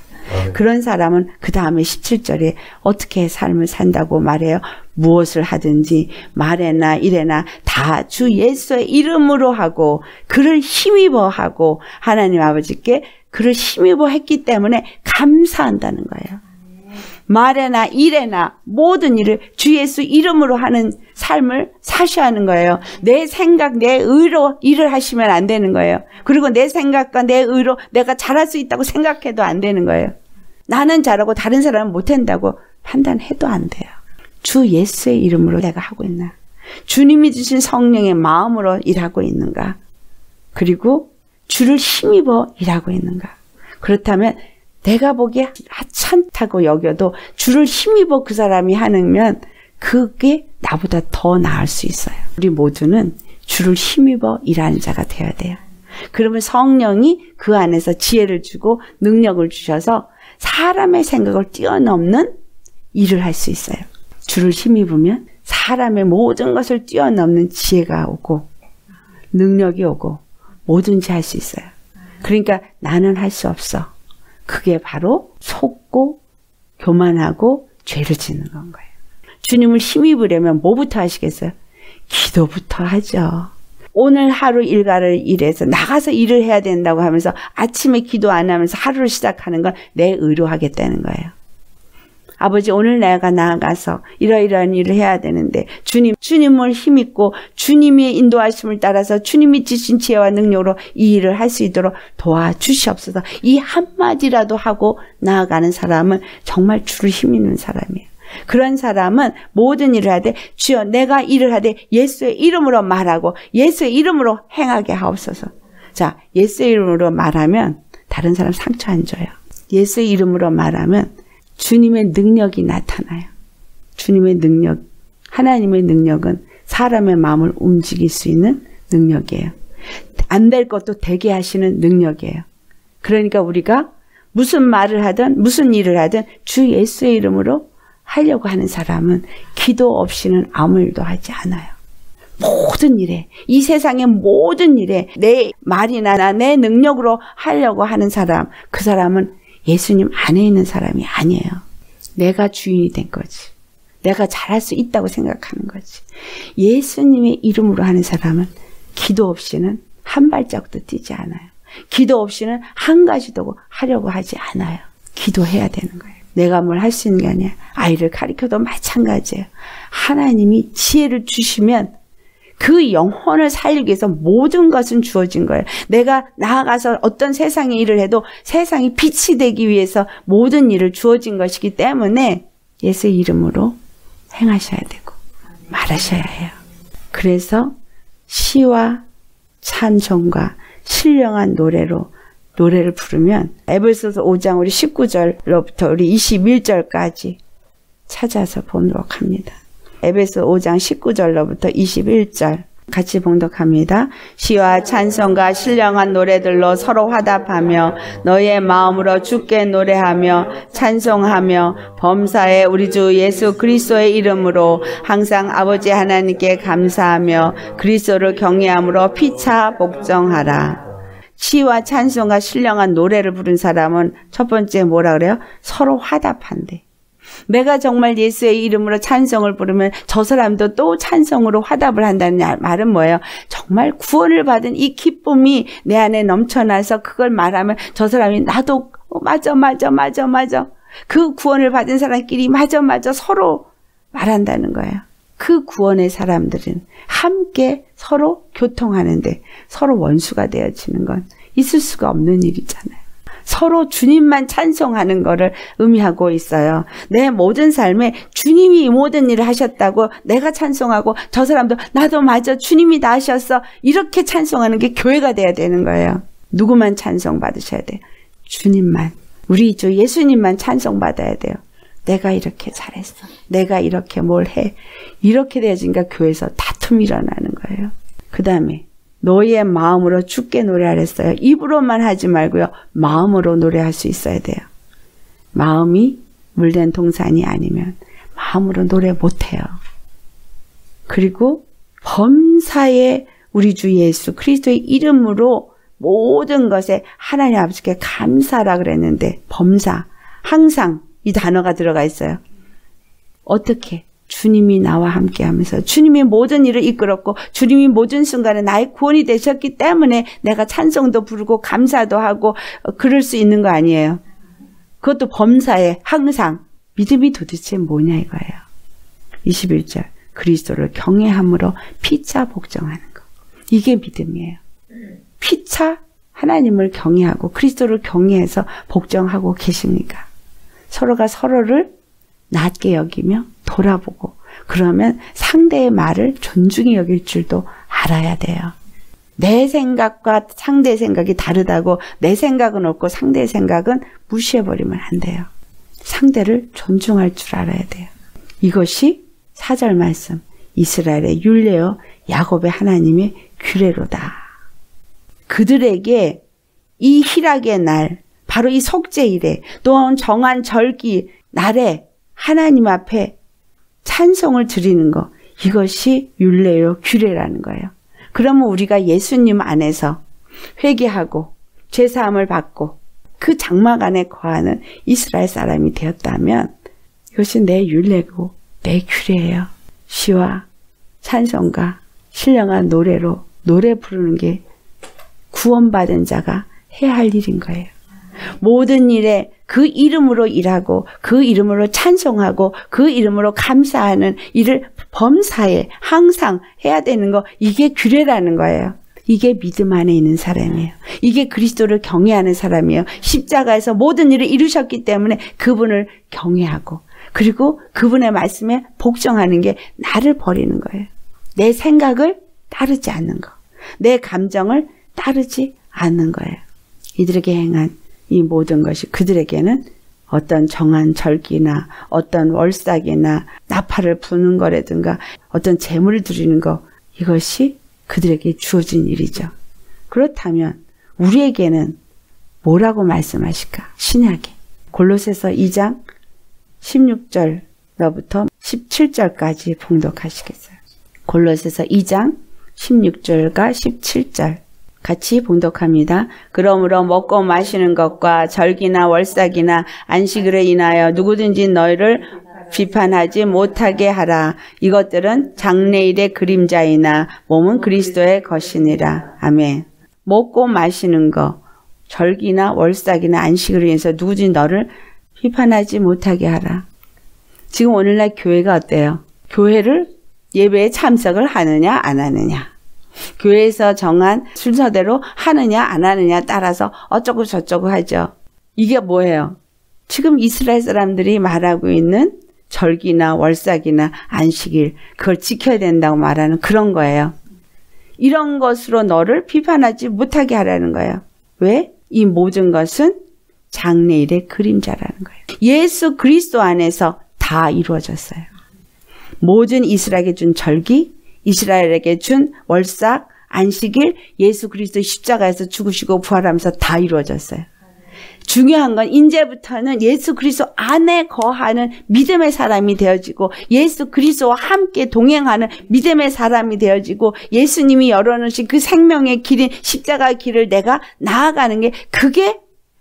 그런 사람은 그 다음에 17절에 어떻게 삶을 산다고 말해요? 무엇을 하든지 말에나 일에나 다 주 예수의 이름으로 하고 그를 힘입어 하고 하나님 아버지께 그를 힘입어 했기 때문에 감사한다는 거예요. 말에나 일에나 모든 일을 주 예수 이름으로 하는 삶을 사셔야 하는 거예요. 내 생각, 내 의로 일을 하시면 안 되는 거예요. 그리고 내 생각과 내 의로 내가 잘할 수 있다고 생각해도 안 되는 거예요. 나는 잘하고 다른 사람은 못한다고 판단해도 안 돼요. 주 예수의 이름으로 내가 하고 있나? 주님이 주신 성령의 마음으로 일하고 있는가? 그리고 주를 힘입어 일하고 있는가? 그렇다면 내가 보기에 하찮다고 여겨도 주를 힘입어 그 사람이 하면 그게 나보다 더 나을 수 있어요. 우리 모두는 주를 힘입어 일하는 자가 되어야 돼요. 그러면 성령이 그 안에서 지혜를 주고 능력을 주셔서 사람의 생각을 뛰어넘는 일을 할 수 있어요. 주를 힘입으면 사람의 모든 것을 뛰어넘는 지혜가 오고 능력이 오고 뭐든지 할 수 있어요. 그러니까 나는 할 수 없어. 그게 바로 속고 교만하고 죄를 짓는 건 거예요. 주님을 힘입으려면 뭐부터 하시겠어요? 기도부터 하죠. 오늘 하루 일과를 일해서 나가서 일을 해야 된다고 하면서 아침에 기도 안 하면서 하루를 시작하는 건 내 의로 하겠다는 거예요. 아버지 오늘 내가 나아가서 이러이러한 일을 해야 되는데 주님 주님을 힘입고 주님의 인도하심을 따라서 주님이 주신 지혜와 능력으로 이 일을 할 수 있도록 도와주시옵소서. 이 한마디라도 하고 나아가는 사람은 정말 주를 힘입는 사람이에요. 그런 사람은 모든 일을 하되 주여 내가 일을 하되 예수의 이름으로 말하고 예수의 이름으로 행하게 하옵소서. 자, 예수의 이름으로 말하면 다른 사람 상처 안 줘요. 예수의 이름으로 말하면 주님의 능력이 나타나요. 주님의 능력, 하나님의 능력은 사람의 마음을 움직일 수 있는 능력이에요. 안 될 것도 되게 하시는 능력이에요. 그러니까 우리가 무슨 말을 하든 무슨 일을 하든 주 예수의 이름으로 하려고 하는 사람은 기도 없이는 아무 일도 하지 않아요. 모든 일에, 이 세상의 모든 일에 내 말이나 내 능력으로 하려고 하는 사람, 그 사람은 예수님 안에 있는 사람이 아니에요. 내가 주인이 된 거지. 내가 잘할 수 있다고 생각하는 거지. 예수님의 이름으로 하는 사람은 기도 없이는 한 발짝도 뛰지 않아요. 기도 없이는 한 가지도 하려고 하지 않아요. 기도해야 되는 거예요. 내가 뭘 할 수 있는 게 아니야. 아이를 가리켜도 마찬가지예요. 하나님이 지혜를 주시면 그 영혼을 살리기 위해서 모든 것은 주어진 거예요. 내가 나아가서 어떤 세상의 일을 해도 세상이 빛이 되기 위해서 모든 일을 주어진 것이기 때문에 예수의 이름으로 행하셔야 되고 말하셔야 해요. 그래서 시와 찬송과 신령한 노래로 노래를 부르면 에베소서 5장 우리 19절로부터 우리 21절까지 찾아서 보도록 합니다. 에베소 5장 19절로부터 21절 같이 봉독합니다. 시와 찬송과 신령한 노래들로 서로 화답하며 너의 마음으로 주께 노래하며 찬송하며 범사에 우리 주 예수 그리스도의 이름으로 항상 아버지 하나님께 감사하며 그리스도를 경외함으로 피차 복종하라. 시와 찬송과 신령한 노래를 부른 사람은 첫 번째 뭐라 그래요? 서로 화답한대. 내가 정말 예수의 이름으로 찬송을 부르면 저 사람도 또 찬송으로 화답을 한다는 말은 뭐예요? 정말 구원을 받은 이 기쁨이 내 안에 넘쳐나서 그걸 말하면 저 사람이 나도 어, 맞아 맞아 맞아 맞아 그 구원을 받은 사람끼리 맞아 맞아 서로 말한다는 거예요. 그 구원의 사람들은 함께 서로 교통하는데 서로 원수가 되어지는 건 있을 수가 없는 일이잖아요. 서로 주님만 찬송하는 거를 의미하고 있어요. 내 모든 삶에 주님이 모든 일을 하셨다고 내가 찬송하고 저 사람도 나도 맞아 주님이 다 하셨어 이렇게 찬송하는 게 교회가 돼야 되는 거예요. 누구만 찬송 받으셔야 돼요. 주님만 우리 주 예수님만 찬송 받아야 돼요. 내가 이렇게 잘했어. 내가 이렇게 뭘 해. 이렇게 돼야지니까 교회에서 다툼이 일어나는 거예요. 그 다음에 너희의 마음으로 죽게 노래하랬어요. 입으로만 하지 말고요. 마음으로 노래할 수 있어야 돼요. 마음이 물된 동산이 아니면 마음으로 노래 못해요. 그리고 범사에 우리 주 예수 그리스도의 이름으로 모든 것에 하나님 아버지께 감사라 그랬는데 범사 항상 이 단어가 들어가 있어요. 어떻게 주님이 나와 함께 하면서 주님이 모든 일을 이끌었고 주님이 모든 순간에 나의 구원이 되셨기 때문에 내가 찬송도 부르고 감사도 하고 어, 그럴 수 있는 거 아니에요. 그것도 범사에 항상 믿음이 도대체 뭐냐 이거예요. 21절 그리스도를 경외함으로 피차 복종하는 거. 이게 믿음이에요. 피차 하나님을 경외하고 그리스도를 경외해서 복종하고 계십니까? 서로가 서로를 낮게 여기며 돌아보고 그러면 상대의 말을 존중히 여길 줄도 알아야 돼요. 내 생각과 상대의 생각이 다르다고 내 생각은 없고 상대의 생각은 무시해버리면 안 돼요. 상대를 존중할 줄 알아야 돼요. 이것이 사절 말씀 이스라엘의 율례요 야곱의 하나님의 규례로다. 그들에게 이 희락의 날 바로 이 속죄일에 또한 정한 절기 날에 하나님 앞에 찬송을 드리는 거 이것이 율례요 규례라는 거예요. 그러면 우리가 예수님 안에서 회개하고 죄 사함을 받고 그 장막 안에 거하는 이스라엘 사람이 되었다면 이것이 내 율례고 내 규례예요. 시와 찬송과 신령한 노래로 노래 부르는 게 구원받은 자가 해야 할 일인 거예요. 모든 일에 그 이름으로 일하고 그 이름으로 찬송하고 그 이름으로 감사하는 일을 범사에 항상 해야 되는 거 이게 규례라는 거예요. 이게 믿음 안에 있는 사람이에요. 이게 그리스도를 경외하는 사람이에요. 십자가에서 모든 일을 이루셨기 때문에 그분을 경외하고 그리고 그분의 말씀에 복종하는 게 나를 버리는 거예요. 내 생각을 따르지 않는 거. 내 감정을 따르지 않는 거예요. 이들에게 행한 이 모든 것이 그들에게는 어떤 정한 절기나 어떤 월삭이나 나팔을 부는 거라든가 어떤 재물을 드리는 거 이것이 그들에게 주어진 일이죠. 그렇다면 우리에게는 뭐라고 말씀하실까? 신약에 골로새서 2장 16절로부터 17절까지 봉독하시겠어요. 골로새서 2장 16절과 17절 같이 봉독합니다. 그러므로 먹고 마시는 것과 절기나 월삭이나 안식으로 인하여 누구든지 너희를 비판하지 못하게 하라. 이것들은 장래일의 그림자이나 몸은 그리스도의 것이니라. 아멘. 먹고 마시는 것, 절기나 월삭이나 안식으로 인해서 누구든지 너를 비판하지 못하게 하라. 지금 오늘날 교회가 어때요? 교회를 예배에 참석을 하느냐 안 하느냐. 교회에서 정한 순서대로 하느냐 안 하느냐 따라서 어쩌고 저쩌고 하죠. 이게 뭐예요? 지금 이스라엘 사람들이 말하고 있는 절기나 월삭이나 안식일 그걸 지켜야 된다고 말하는 그런 거예요. 이런 것으로 너를 비판하지 못하게 하라는 거예요. 왜? 이 모든 것은 장래일의 그림자라는 거예요. 예수 그리스도 안에서 다 이루어졌어요. 모든 이스라엘에게 준 절기, 이스라엘에게 준 월삭, 안식일, 예수 그리스도 십자가에서 죽으시고 부활하면서 다 이루어졌어요. 중요한 건 이제부터는 예수 그리스도 안에 거하는 믿음의 사람이 되어지고 예수 그리스도와 함께 동행하는 믿음의 사람이 되어지고 예수님이 열어놓으신 그 생명의 길인 십자가 길을 내가 나아가는 게 그게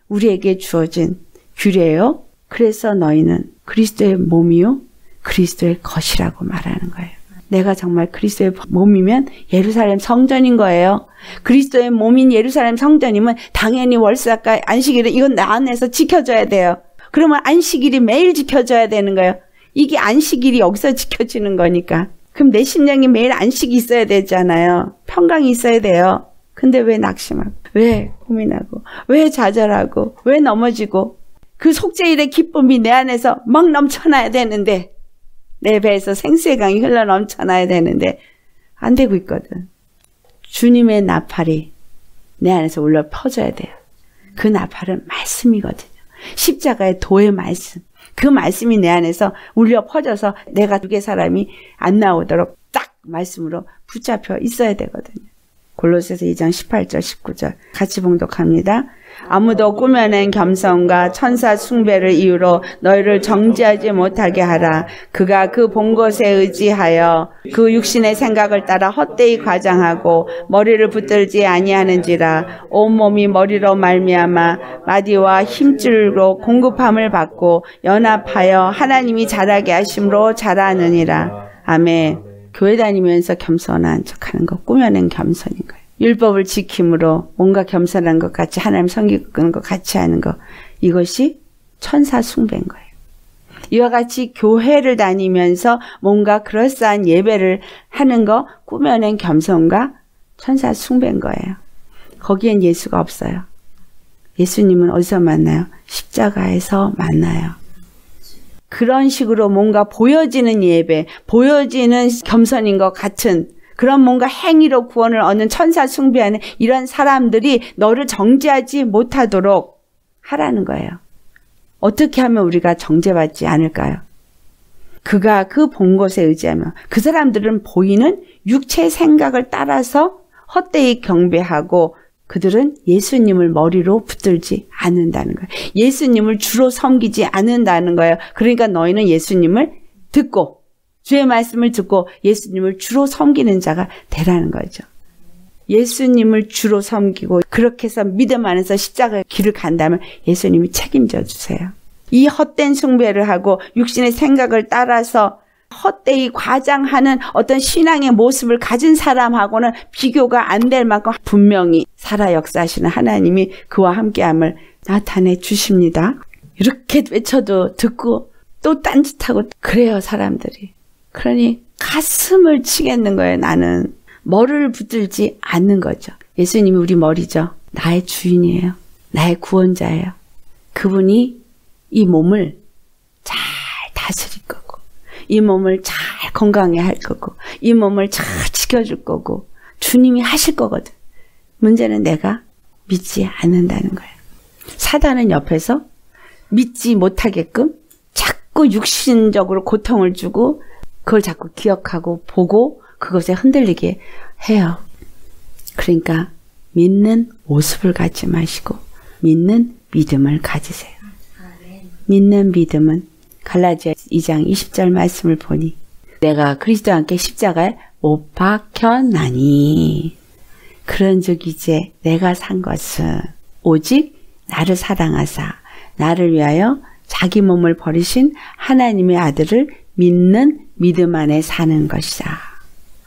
우리에게 주어진 규례예요. 그래서 너희는 그리스도의 몸이요 그리스도의 것이라고 말하는 거예요. 내가 정말 그리스도의 몸이면 예루살렘 성전인 거예요. 그리스도의 몸인 예루살렘 성전이면 당연히 월삭과 안식일을 이건 나 안에서 지켜줘야 돼요. 그러면 안식일이 매일 지켜줘야 되는 거예요. 이게 안식일이 여기서 지켜지는 거니까. 그럼 내 심령이 매일 안식이 있어야 되잖아요. 평강이 있어야 돼요. 근데 왜 낙심하고? 왜 고민하고, 왜 좌절하고, 왜 넘어지고, 그 속죄일의 기쁨이 내 안에서 막 넘쳐나야 되는데, 내 배에서 생수의 강이 흘러 넘쳐나야 되는데, 안 되고 있거든. 주님의 나팔이 내 안에서 울려 퍼져야 돼요. 그 나팔은 말씀이거든요. 십자가의 도의 말씀. 그 말씀이 내 안에서 울려 퍼져서 내가 두 개 사람이 안 나오도록 딱 말씀으로 붙잡혀 있어야 되거든요. 골로새서 2장 18절 19절 같이 봉독합니다. 아무도 꾸며낸 겸손과 천사 숭배를 이유로 너희를 정지하지 못하게 하라. 그가 그 본 것에 의지하여 그 육신의 생각을 따라 헛되이 과장하고 머리를 붙들지 아니하는지라 온몸이 머리로 말미암아 마디와 힘줄로 공급함을 받고 연합하여 하나님이 자라게 하심으로 자라느니라. 아멘. 교회 다니면서 겸손한 척하는 거 꾸며낸 겸손인 거예요. 율법을 지킴으로 뭔가 겸손한 것 같이 하나님 섬기는 것 같이 하는 것 이것이 천사 숭배인 거예요. 이와 같이 교회를 다니면서 뭔가 그럴싸한 예배를 하는 거 꾸며낸 겸손과 천사 숭배인 거예요. 거기엔 예수가 없어요. 예수님은 어디서 만나요? 십자가에서 만나요. 그런 식으로 뭔가 보여지는 예배, 보여지는 겸손인 것 같은 그런 뭔가 행위로 구원을 얻는 천사 숭배하는 이런 사람들이 너를 정죄하지 못하도록 하라는 거예요. 어떻게 하면 우리가 정죄받지 않을까요? 그가 그 본 것에 의지하며 그 사람들은 보이는 육체 생각을 따라서 헛되이 경배하고 그들은 예수님을 머리로 붙들지 않는다는 거예요. 예수님을 주로 섬기지 않는다는 거예요. 그러니까 너희는 예수님을 듣고 주의 말씀을 듣고 예수님을 주로 섬기는 자가 되라는 거죠. 예수님을 주로 섬기고 그렇게 해서 믿음 안에서 십자가 길을 간다면 예수님이 책임져 주세요. 이 헛된 숭배를 하고 육신의 생각을 따라서 헛되이 과장하는 어떤 신앙의 모습을 가진 사람하고는 비교가 안 될 만큼 분명히 살아 역사하시는 하나님이 그와 함께함을 나타내 주십니다. 이렇게 외쳐도 듣고 또 딴짓하고 그래요 사람들이. 그러니 가슴을 치겠는 거예요 나는. 머리를 붙들지 않는 거죠. 예수님이 우리 머리죠. 나의 주인이에요. 나의 구원자예요. 그분이 이 몸을 잘 다스릴 거고, 이 몸을 잘 건강해 할 거고, 이 몸을 잘 지켜줄 거고, 주님이 하실 거거든. 문제는 내가 믿지 않는다는 거예요. 사단은 옆에서 믿지 못하게끔 자꾸 육신적으로 고통을 주고, 그걸 자꾸 기억하고 보고 그것에 흔들리게 해요. 그러니까 믿는 모습을 갖지 마시고 믿는 믿음을 가지세요. 믿는 믿음은 갈라디아 2장 20절 말씀을 보니 내가 그리스도와 함께 십자가에 못 박혀나니 그런즉 이제 내가 산 것은 오직 나를 사랑하사 나를 위하여 자기 몸을 버리신 하나님의 아들을 믿는 믿음 안에 사는 것이다.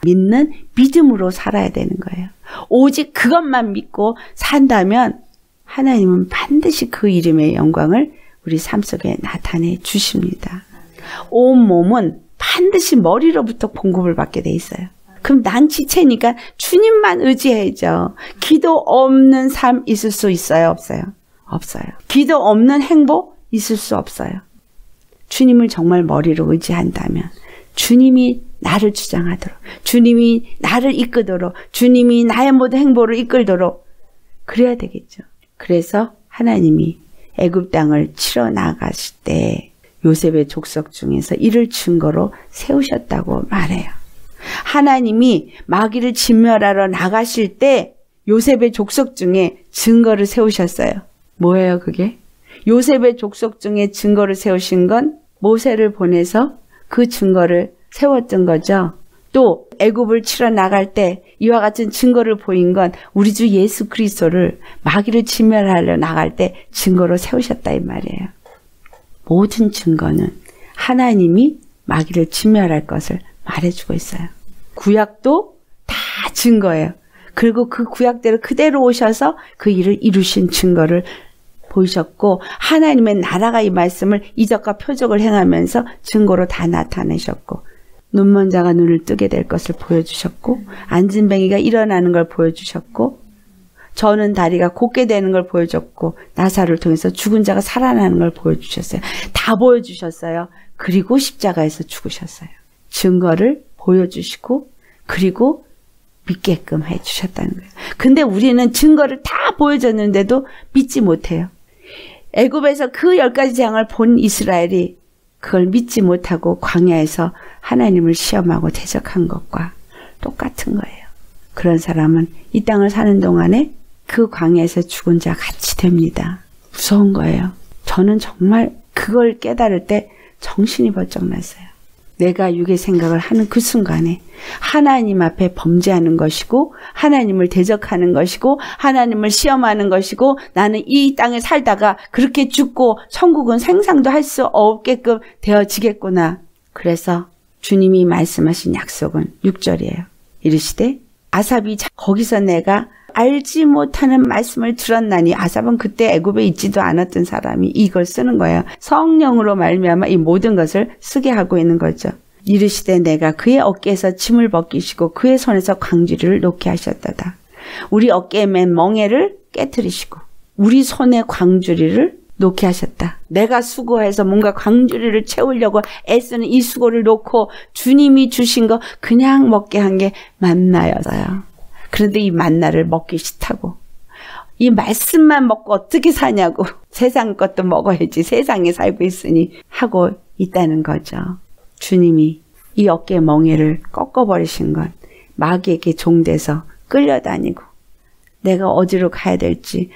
믿는 믿음으로 살아야 되는 거예요. 오직 그것만 믿고 산다면 하나님은 반드시 그 이름의 영광을 우리 삶 속에 나타내 주십니다. 온 몸은 반드시 머리로부터 공급을 받게 돼 있어요. 그럼 난 지체니까 주님만 의지해야죠. 기도 없는 삶 있을 수 있어요? 없어요? 없어요. 기도 없는 행복 있을 수 없어요. 주님을 정말 머리로 의지한다면 주님이 나를 주장하도록 주님이 나를 이끄도록 주님이 나의 모든 행보를 이끌도록 그래야 되겠죠. 그래서 하나님이 애굽 땅을 치러 나가실 때 요셉의 족속 중에서 이를 증거로 세우셨다고 말해요. 하나님이 마귀를 진멸하러 나가실 때 요셉의 족속 중에 증거를 세우셨어요. 뭐예요, 그게? 요셉의 족속 중에 증거를 세우신 건 모세를 보내서 그 증거를 세웠던 거죠. 또 애굽을 치러 나갈 때 이와 같은 증거를 보인 건 우리 주 예수 그리스도를 마귀를 진멸하려 나갈 때 증거로 세우셨다 이 말이에요. 모든 증거는 하나님이 마귀를 진멸할 것을 말해주고 있어요. 구약도 다 증거예요. 그리고 그 구약대로 그대로 오셔서 그 일을 이루신 증거를 보이셨고 하나님의 나라가 이 말씀을 이적과 표적을 행하면서 증거로 다 나타내셨고 눈먼 자가 눈을 뜨게 될 것을 보여주셨고 앉은 뱅이가 일어나는 걸 보여주셨고 저는 다리가 곧게 되는 걸 보여줬고 나사를 통해서 죽은 자가 살아나는 걸 보여주셨어요. 다 보여주셨어요. 그리고 십자가에서 죽으셨어요. 증거를 보여주시고 그리고 믿게끔 해주셨다는 거예요. 근데 우리는 증거를 다 보여줬는데도 믿지 못해요. 애굽에서 그 열 가지 재앙을 본 이스라엘이 그걸 믿지 못하고 광야에서 하나님을 시험하고 대적한 것과 똑같은 거예요. 그런 사람은 이 땅을 사는 동안에 그 광야에서 죽은 자 같이 됩니다. 무서운 거예요. 저는 정말 그걸 깨달을 때 정신이 번쩍 났어요. 내가 육의 생각을 하는 그 순간에 하나님 앞에 범죄하는 것이고 하나님을 대적하는 것이고 하나님을 시험하는 것이고 나는 이 땅에 살다가 그렇게 죽고 천국은 생상도 할 수 없게끔 되어지겠구나. 그래서 주님이 말씀하신 약속은 6절이에요. 이르시되 아삽이 거기서 내가 알지 못하는 말씀을 들었나니 아삽은 그때 애굽에 있지도 않았던 사람이 이걸 쓰는 거예요. 성령으로 말미암아 이 모든 것을 쓰게 하고 있는 거죠. 이르시되 내가 그의 어깨에서 짐을 벗기시고 그의 손에서 광주리를 놓게 하셨다다. 우리 어깨에 맨 멍에를 깨뜨리시고 우리 손에 광주리를 놓게 하셨다. 내가 수고해서 뭔가 광주리를 채우려고 애쓰는 이 수고를 놓고 주님이 주신 거 그냥 먹게 한 게 만나였어요. 그런데 이 만나를 먹기 싫다고. 이 말씀만 먹고 어떻게 사냐고. [laughs] 세상 것도 먹어야지. 세상에 살고 있으니 하고 있다는 거죠. 주님이 이 어깨 멍에를 꺾어버리신 건 마귀에게 종돼서 끌려다니고 내가 어디로 가야 될지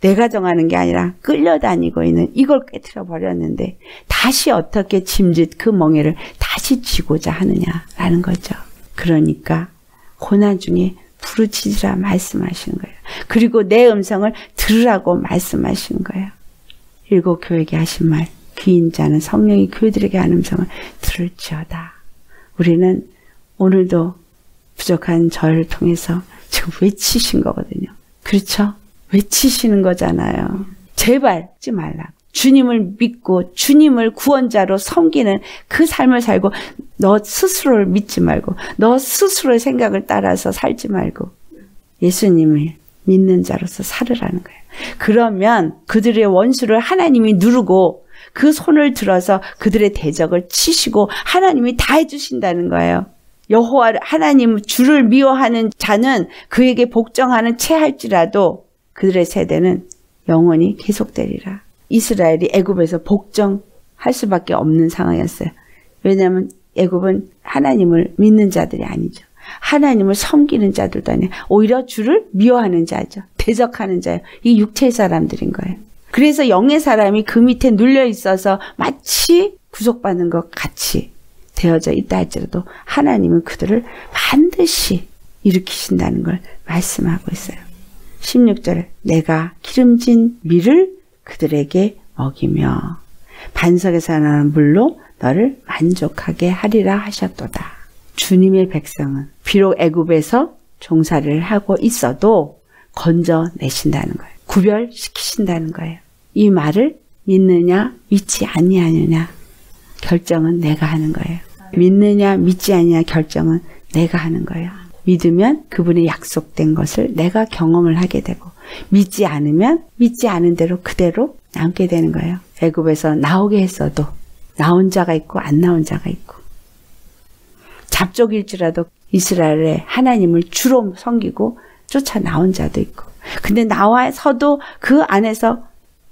내가 정하는 게 아니라 끌려다니고 있는 이걸 깨뜨려 버렸는데 다시 어떻게 짐짓 그 멍에를 다시 쥐고자 하느냐라는 거죠. 그러니까 고난 중에 부르짖으라 말씀하시는 거예요. 그리고 내 음성을 들으라고 말씀하시는 거예요. 일곱 교회에게 하신 말, 귀인 자는 성령이 교회들에게 하는 음성을 들을지어다. 우리는 오늘도 부족한 저를 통해서 지금 외치신 거거든요. 그렇죠? 외치시는 거잖아요. 제발 하지 말라. 주님을 믿고 주님을 구원자로 섬기는 그 삶을 살고 너 스스로를 믿지 말고 너 스스로의 생각을 따라서 살지 말고 예수님을 믿는 자로서 살으라는 거예요. 그러면 그들의 원수를 하나님이 누르고 그 손을 들어서 그들의 대적을 치시고 하나님이 다 해주신다는 거예요. 여호와 하나님 주를 미워하는 자는 그에게 복종하는 채 할지라도 그들의 세대는 영원히 계속되리라. 이스라엘이 애굽에서 복종할 수밖에 없는 상황이었어요. 왜냐하면 애굽은 하나님을 믿는 자들이 아니죠. 하나님을 섬기는 자들도 아니에요. 오히려 주를 미워하는 자죠. 대적하는 자예요. 이 육체의 사람들인 거예요. 그래서 영의 사람이 그 밑에 눌려 있어서 마치 구속받는 것 같이 되어져 있다 할지라도 하나님은 그들을 반드시 일으키신다는 걸 말씀하고 있어요. 16절 내가 기름진 밀을 그들에게 먹이며 반석에서 나는 물로 너를 만족하게 하리라 하셨도다. 주님의 백성은 비록 애굽에서 종살이를 하고 있어도 건져내신다는 거예요. 구별시키신다는 거예요. 이 말을 믿느냐 믿지 아니하느냐 결정은 내가 하는 거예요. 믿느냐 믿지 아니냐 결정은 내가 하는 거예요. 믿으면 그분의 약속된 것을 내가 경험을 하게 되고 믿지 않으면 믿지 않은 대로 그대로 남게 되는 거예요. 애굽에서 나오게 했어도 나온 자가 있고 안 나온 자가 있고 잡족일지라도 이스라엘의 하나님을 주로 섬기고 쫓아 나온 자도 있고 근데 나와서도 그 안에서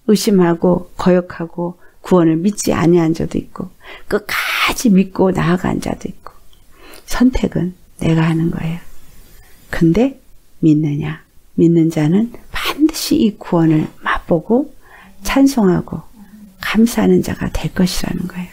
의심하고 거역하고 구원을 믿지 아니한 자도 있고 끝까지 믿고 나아간 자도 있고 선택은 내가 하는 거예요. 근데 믿느냐? 믿는 자는 반드시 이 구원을 맛보고 찬송하고 감사하는 자가 될 것이라는 거예요.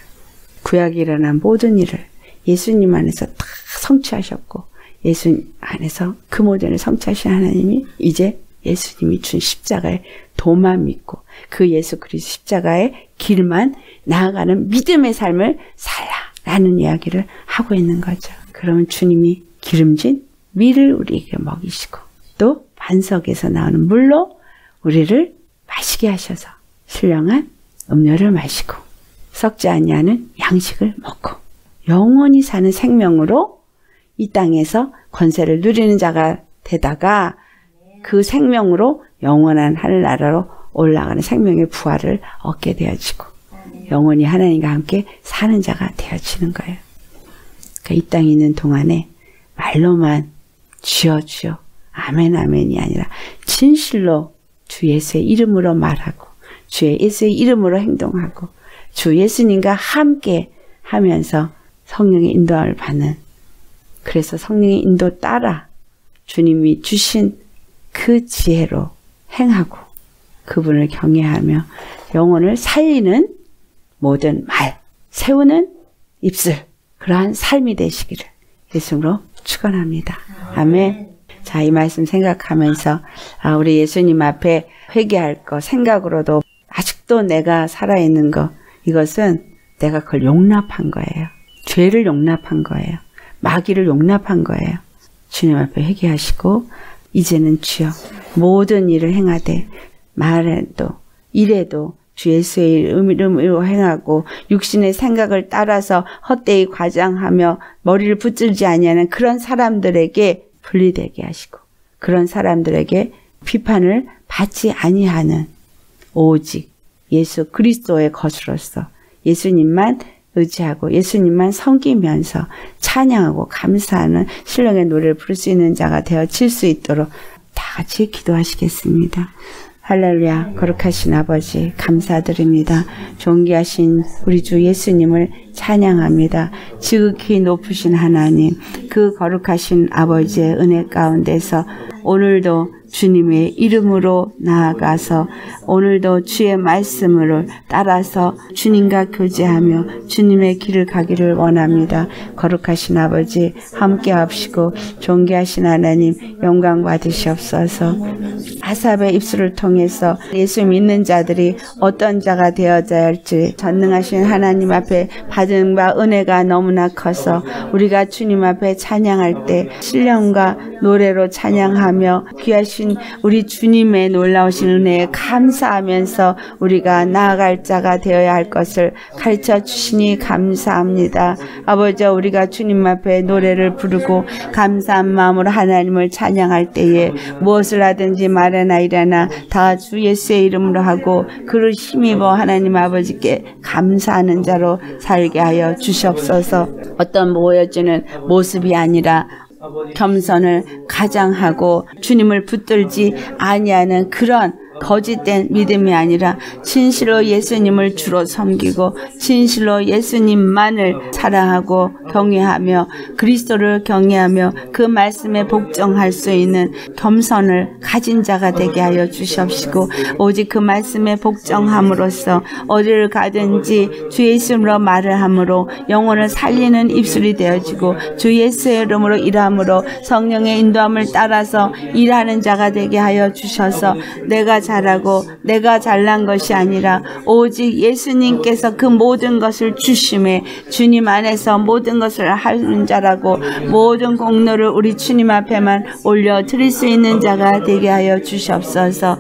구약에 일어난 모든 일을 예수님 안에서 다 성취하셨고 예수님 안에서 그 모든 을 성취하신 하나님이 이제 예수님이 준 십자가의 도만 믿고 그 예수 그리스도 십자가의 길만 나아가는 믿음의 삶을 살라라는 이야기를 하고 있는 거죠. 그러면 주님이 기름진 밀을 우리에게 먹이시고 또 반석에서 나오는 물로 우리를 마시게 하셔서 신령한 음료를 마시고 썩지 아니하는 양식을 먹고 영원히 사는 생명으로 이 땅에서 권세를 누리는 자가 되다가 그 생명으로 영원한 하늘나라로 올라가는 생명의 부활을 얻게 되어지고 영원히 하나님과 함께 사는 자가 되어지는 거예요. 그러니까 이 땅에 있는 동안에 말로만 주여 주여 아멘 아멘이 아니라 진실로 주 예수의 이름으로 말하고 주 예수의 이름으로 행동하고 주 예수님과 함께 하면서 성령의 인도함을 받는 그래서 성령의 인도 따라 주님이 주신 그 지혜로 행하고 그분을 경외하며 영혼을 살리는 모든 말, 세우는 입술 그러한 삶이 되시기를 예수로 축원합니다. 아멘. 자, 이 말씀 생각하면서 아, 우리 예수님 앞에 회개할 거 생각으로도 아직도 내가 살아있는 거 이것은 내가 그걸 용납한 거예요. 죄를 용납한 거예요. 마귀를 용납한 거예요. 주님 앞에 회개하시고 이제는 주여 모든 일을 행하되 말에도 일에도 주 예수의 이름으로 행하고 육신의 생각을 따라서 헛되이 과장하며 머리를 붙들지 아니하는 그런 사람들에게 분리되게 하시고 그런 사람들에게 비판을 받지 아니하는 오직 예수 그리스도의 것으로서 예수님만 의지하고 예수님만 섬기면서 찬양하고 감사하는 신령의 노래를 부를 수 있는 자가 되어질 수 있도록 다 같이 기도하시겠습니다. 할렐루야 거룩하신 아버지 감사드립니다. 존귀하신 우리 주 예수님을 찬양합니다. 지극히 높으신 하나님 그 거룩하신 아버지의 은혜 가운데서 오늘도 주님의 이름으로 나아가서 오늘도 주의 말씀을 따라서 주님과 교제하며 주님의 길을 가기를 원합니다. 거룩하신 아버지 함께 합시고 존귀하신 하나님 영광 받으시옵소서. 아삽의 입술을 통해서 예수 믿는 자들이 어떤 자가 되어야 할지 전능하신 하나님 앞에 받은 바 은혜가 너무나 커서 우리가 주님 앞에 찬양할 때 신령과 노래로 찬양하며 귀하신 우리 주님의 놀라우신 은혜에 감사하면서 우리가 나아갈 자가 되어야 할 것을 가르쳐 주시니 감사합니다. 아버지 우리가 주님 앞에 노래를 부르고 감사한 마음으로 하나님을 찬양할 때에 무엇을 하든지 말하나 이라나 다 주 예수의 이름으로 하고 그를 힘입어 하나님 아버지께 감사하는 자로 살게 하여 주시옵소서 어떤 보여지는 모습이 아니라 겸손을 가장하고 주님을 붙들지 아니하는 그런 거짓된 믿음이 아니라 진실로 예수님을 주로 섬기고 진실로 예수님만을 사랑하고 경외하며 그리스도를 경외하며 그 말씀에 복종할 수 있는 겸손을 가진 자가 되게 하여 주시옵시고 오직 그 말씀에 복종함으로써 어디를 가든지 주 예수님으로 말을 함으로 영혼을 살리는 입술이 되어지고 주 예수의 이름으로 일함으로 성령의 인도함을 따라서 일하는 자가 되게 하여 주셔서 내가 잘하고 내가 잘난 것이 아니라 오직 예수님께서 그 모든 것을 주심에 주님 안에서 모든 것을 하는 자라고 모든 공로를 우리 주님 앞에만 올려 드릴 수 있는 자가 되게 하여 주시옵소서.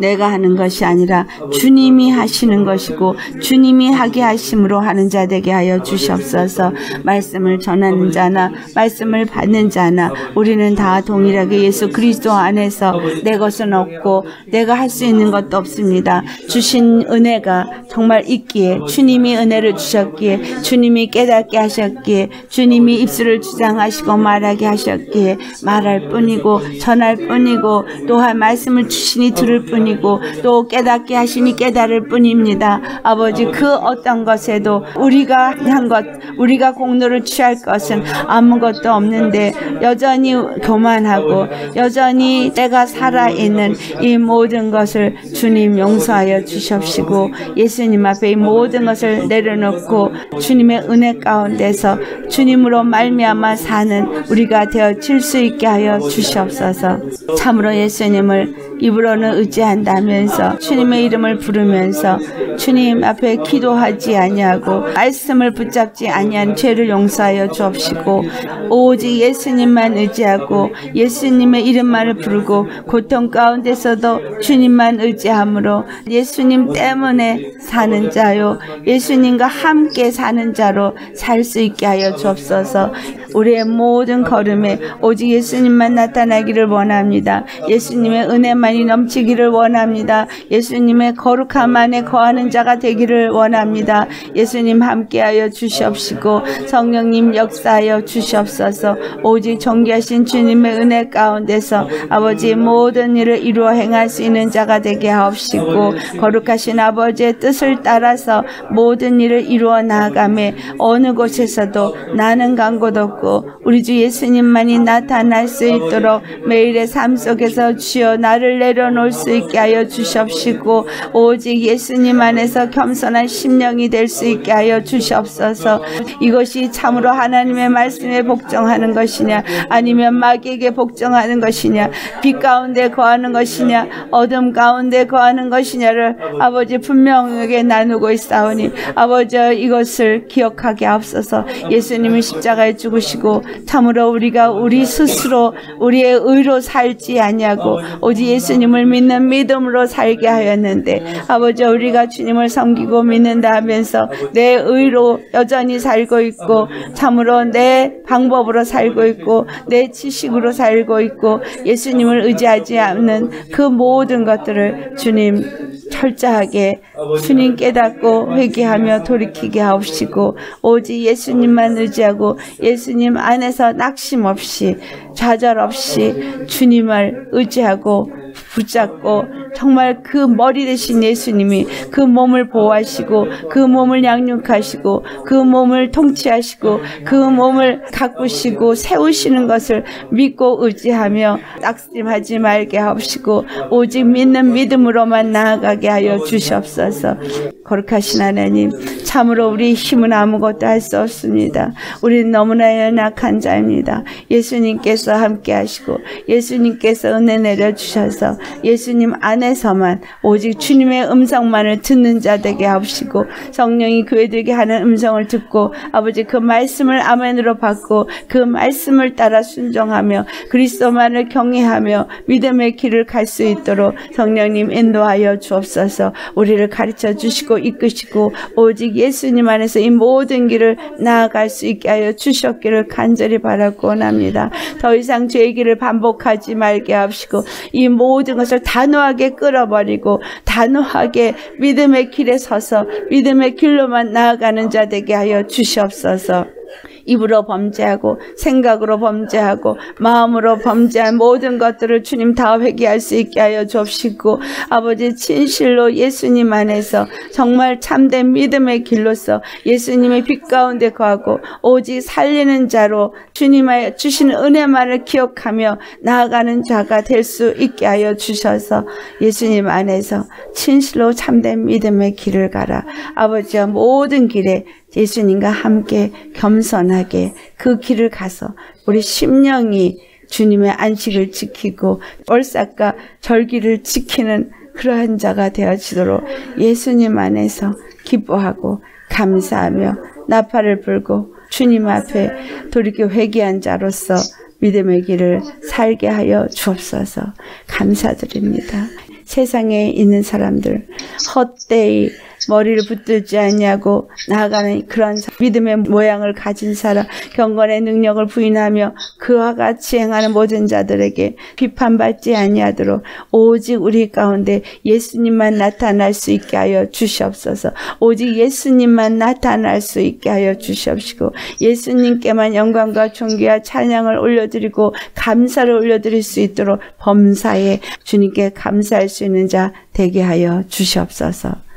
내가 하는 것이 아니라 주님이 하시는 것이고 주님이 하게 하심으로 하는 자 되게 하여 주시옵소서. 말씀을 전하는 자나 말씀을 받는 자나 우리는 다 동일하게 예수 그리스도 안에서 내 것은 없고 내가 할 수 있는 것도 없습니다. 주신 은혜가 정말 있기에 주님이 은혜를 주셨기에 주님이 깨닫게 하셨기에 주님이 입술을 주장하시고 말하게 하셨기에 말할 뿐이고 전할 뿐이고 또한 말씀을 주시니 들을 뿐이고 뿐이고 또 깨닫게 하시니 깨달을 뿐입니다. 아버지 그 어떤 것에도 우리가 한 것, 우리가 공로를 취할 것은 아무것도 없는데 여전히 교만하고 여전히 때가 살아있는 이 모든 것을 주님 용서하여 주십시고 예수님 앞에 이 모든 것을 내려놓고 주님의 은혜 가운데서 주님으로 말미암아 사는 우리가 되어질 수 있게 하여 주시옵소서. 참으로 예수님을 입으로는 의지한다면서 주님의 이름을 부르면서 주님 앞에 기도하지 아니하고 말씀을 붙잡지 아니한 죄를 용서하여 주옵시고 오직 예수님만 의지하고 예수님의 이름만을 부르고 고통 가운데서도 주님만 의지함으로 예수님 때문에 사는 자요 예수님과 함께 사는 자로 살 수 있게 하여 주옵소서 우리의 모든 걸음에 오직 예수님만 나타나기를 원합니다. 예수님의 은혜만 이 넘치기를 원합니다. 예수님의 거룩함 안에 거하는 자가 되기를 원합니다. 예수님 함께하여 주시옵시고 성령님 역사하여 주시옵소서 오직 존귀하신 주님의 은혜 가운데서 아버지 모든 일을 이루어 행할 수 있는 자가 되게 하옵시고 거룩하신 아버지의 뜻을 따라서 모든 일을 이루어 나아가며 어느 곳에서도 나는 간 곳 없고 우리 주 예수님만이 나타날 수 있도록 매일의 삶 속에서 주여 나를 내려놓을 수 있게 하여 주시옵시고 오직 예수님 안에서 겸손한 심령이 될 수 있게 하여 주시옵소서. 이것이 참으로 하나님의 말씀에 복종하는 것이냐 아니면 마귀에게 복종하는 것이냐 빛 가운데 거하는 것이냐 어둠 가운데 거하는 것이냐를 아버지 분명하게 나누고 있사오니 아버지 이것을 기억하게 앞서서. 예수님이 십자가에 죽으시고 참으로 우리가 우리 스스로 우리의 의로 살지 아니하고 오직 예수 님을 믿는 믿음으로 살게 하였는데 아버지 우리가 주님을 섬기고 믿는다 하면서 내 의로 여전히 살고 있고 참으로 내 방법으로 살고 있고 내 지식으로 살고 있고 예수님을 의지하지 않는 그 모든 것들을 주님 철저하게 주님 깨닫고 회개하며 돌이키게 하옵시고 오직 예수님만 의지하고 예수님 안에서 낙심 없이 좌절 없이 주님을 의지하고 붙잡고 정말 그 머리 대신 예수님이 그 몸을 보호하시고 그 몸을 양육하시고 그 몸을 통치하시고 그 몸을 가꾸시고 세우시는 것을 믿고 의지하며 낙심하지 말게 하옵시고 오직 믿는 믿음으로만 나아가게 하여 주시옵소서 거룩하신 하나님 참으로 우리 힘은 아무것도 할 수 없습니다. 우리는 너무나 연약한 자입니다. 예수님께서 함께 하시고 예수님께서 은혜 내려 주셔서 예수님 안에서만 오직 주님의 음성만을 듣는 자 되게 하옵시고 성령이 교회들에게 하는 음성을 듣고 아버지 그 말씀을 아멘으로 받고 그 말씀을 따라 순종하며 그리스도만을 경외하며 믿음의 길을 갈 수 있도록 성령님 인도하여 주옵소서 우리를 가르쳐 주시고 이끄시고 오직 예수님 안에서 이 모든 길을 나아갈 수 있게 하여 주셨기를 간절히 바라고 원합니다. 더 이상 죄의 길을 반복하지 말게 하시고 이 모든 것을 단호하게 끌어버리고 단호하게 믿음의 길에 서서 믿음의 길로만 나아가는 자 되게 하여 주시옵소서. 입으로 범죄하고 생각으로 범죄하고 마음으로 범죄한 모든 것들을 주님 다 회개할 수 있게 하여 주옵시고 아버지 진실로 예수님 안에서 정말 참된 믿음의 길로서 예수님의 빛 가운데 거하고 오직 살리는 자로 주님의 주신 은혜만을 기억하며 나아가는 자가 될 수 있게 하여 주셔서 예수님 안에서 진실로 참된 믿음의 길을 가라. 아버지와 모든 길에 예수님과 함께 겸손하게 그 길을 가서 우리 심령이 주님의 안식을 지키고 월삭과 절기를 지키는 그러한 자가 되어지도록 예수님 안에서 기뻐하고 감사하며 나팔을 불고 주님 앞에 돌이켜 회개한 자로서 믿음의 길을 살게 하여 주옵소서 감사드립니다. 세상에 있는 사람들 헛되이 머리를 붙들지 않냐고 나아가는 그런 믿음의 모양을 가진 사람, 경건의 능력을 부인하며 그와 같이 행하는 모든 자들에게 비판받지 아니하도록 오직 우리 가운데 예수님만 나타날 수 있게 하여 주시옵소서. 오직 예수님만 나타날 수 있게 하여 주시옵시고 예수님께만 영광과 존귀와 찬양을 올려드리고 감사를 올려드릴 수 있도록 범사에 주님께 감사할 수 있는 자 되게 하여 주시옵소서.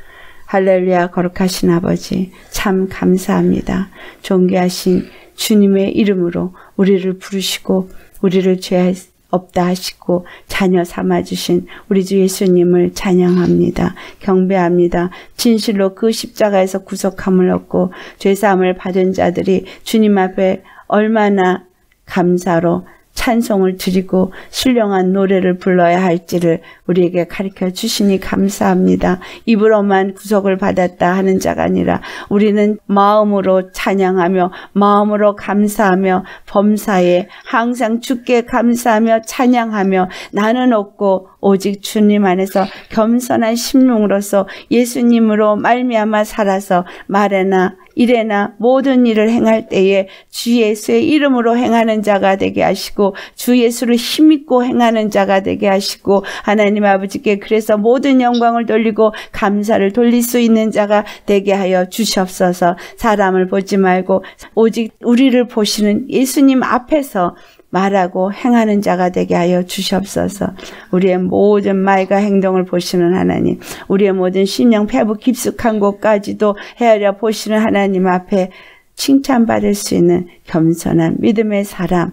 할렐루야 거룩하신 아버지 참 감사합니다. 존귀하신 주님의 이름으로 우리를 부르시고 우리를 죄 없다 하시고 자녀 삼아 주신 우리 주 예수님을 찬양합니다. 경배합니다. 진실로 그 십자가에서 구속함을 얻고 죄 사함을 받은 자들이 주님 앞에 얼마나 감사로 찬송을 드리고 신령한 노래를 불러야 할지를 우리에게 가르쳐 주시니 감사합니다. 입으로만 구속을 받았다 하는 자가 아니라 우리는 마음으로 찬양하며 마음으로 감사하며 범사에 항상 주께 감사하며 찬양하며 나는 없고 오직 주님 안에서 겸손한 심령으로서 예수님으로 말미암아 살아서 말에나 일에나 모든 일을 행할 때에 주 예수의 이름으로 행하는 자가 되게 하시고 주 예수를 힘입고 행하는 자가 되게 하시고 하나님 아버지께 그래서 모든 영광을 돌리고 감사를 돌릴 수 있는 자가 되게 하여 주시옵소서. 사람을 보지 말고 오직 우리를 보시는 예수님 앞에서 말하고 행하는 자가 되게 하여 주시옵소서. 우리의 모든 말과 행동을 보시는 하나님, 우리의 모든 심령 패부 깊숙한 곳까지도 헤아려 보시는 하나님 앞에 칭찬받을 수 있는 겸손한 믿음의 사람,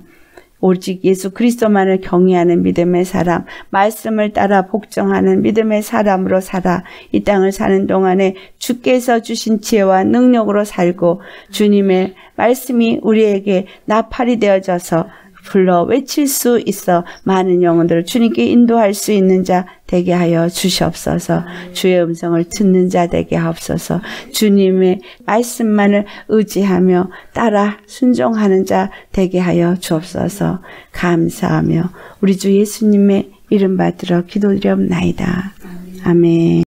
오직 예수 그리스도만을 경외하는 믿음의 사람, 말씀을 따라 복종하는 믿음의 사람으로 살아 이 땅을 사는 동안에 주께서 주신 지혜와 능력으로 살고 주님의 말씀이 우리에게 나팔이 되어져서 불러 외칠 수 있어 많은 영혼들을 주님께 인도할 수 있는 자 되게 하여 주시옵소서. 주의 음성을 듣는 자 되게 하옵소서. 주님의 말씀만을 의지하며 따라 순종하는 자 되게 하여 주옵소서. 감사하며 우리 주 예수님의 이름 받들어 기도드리옵나이다. 아멘.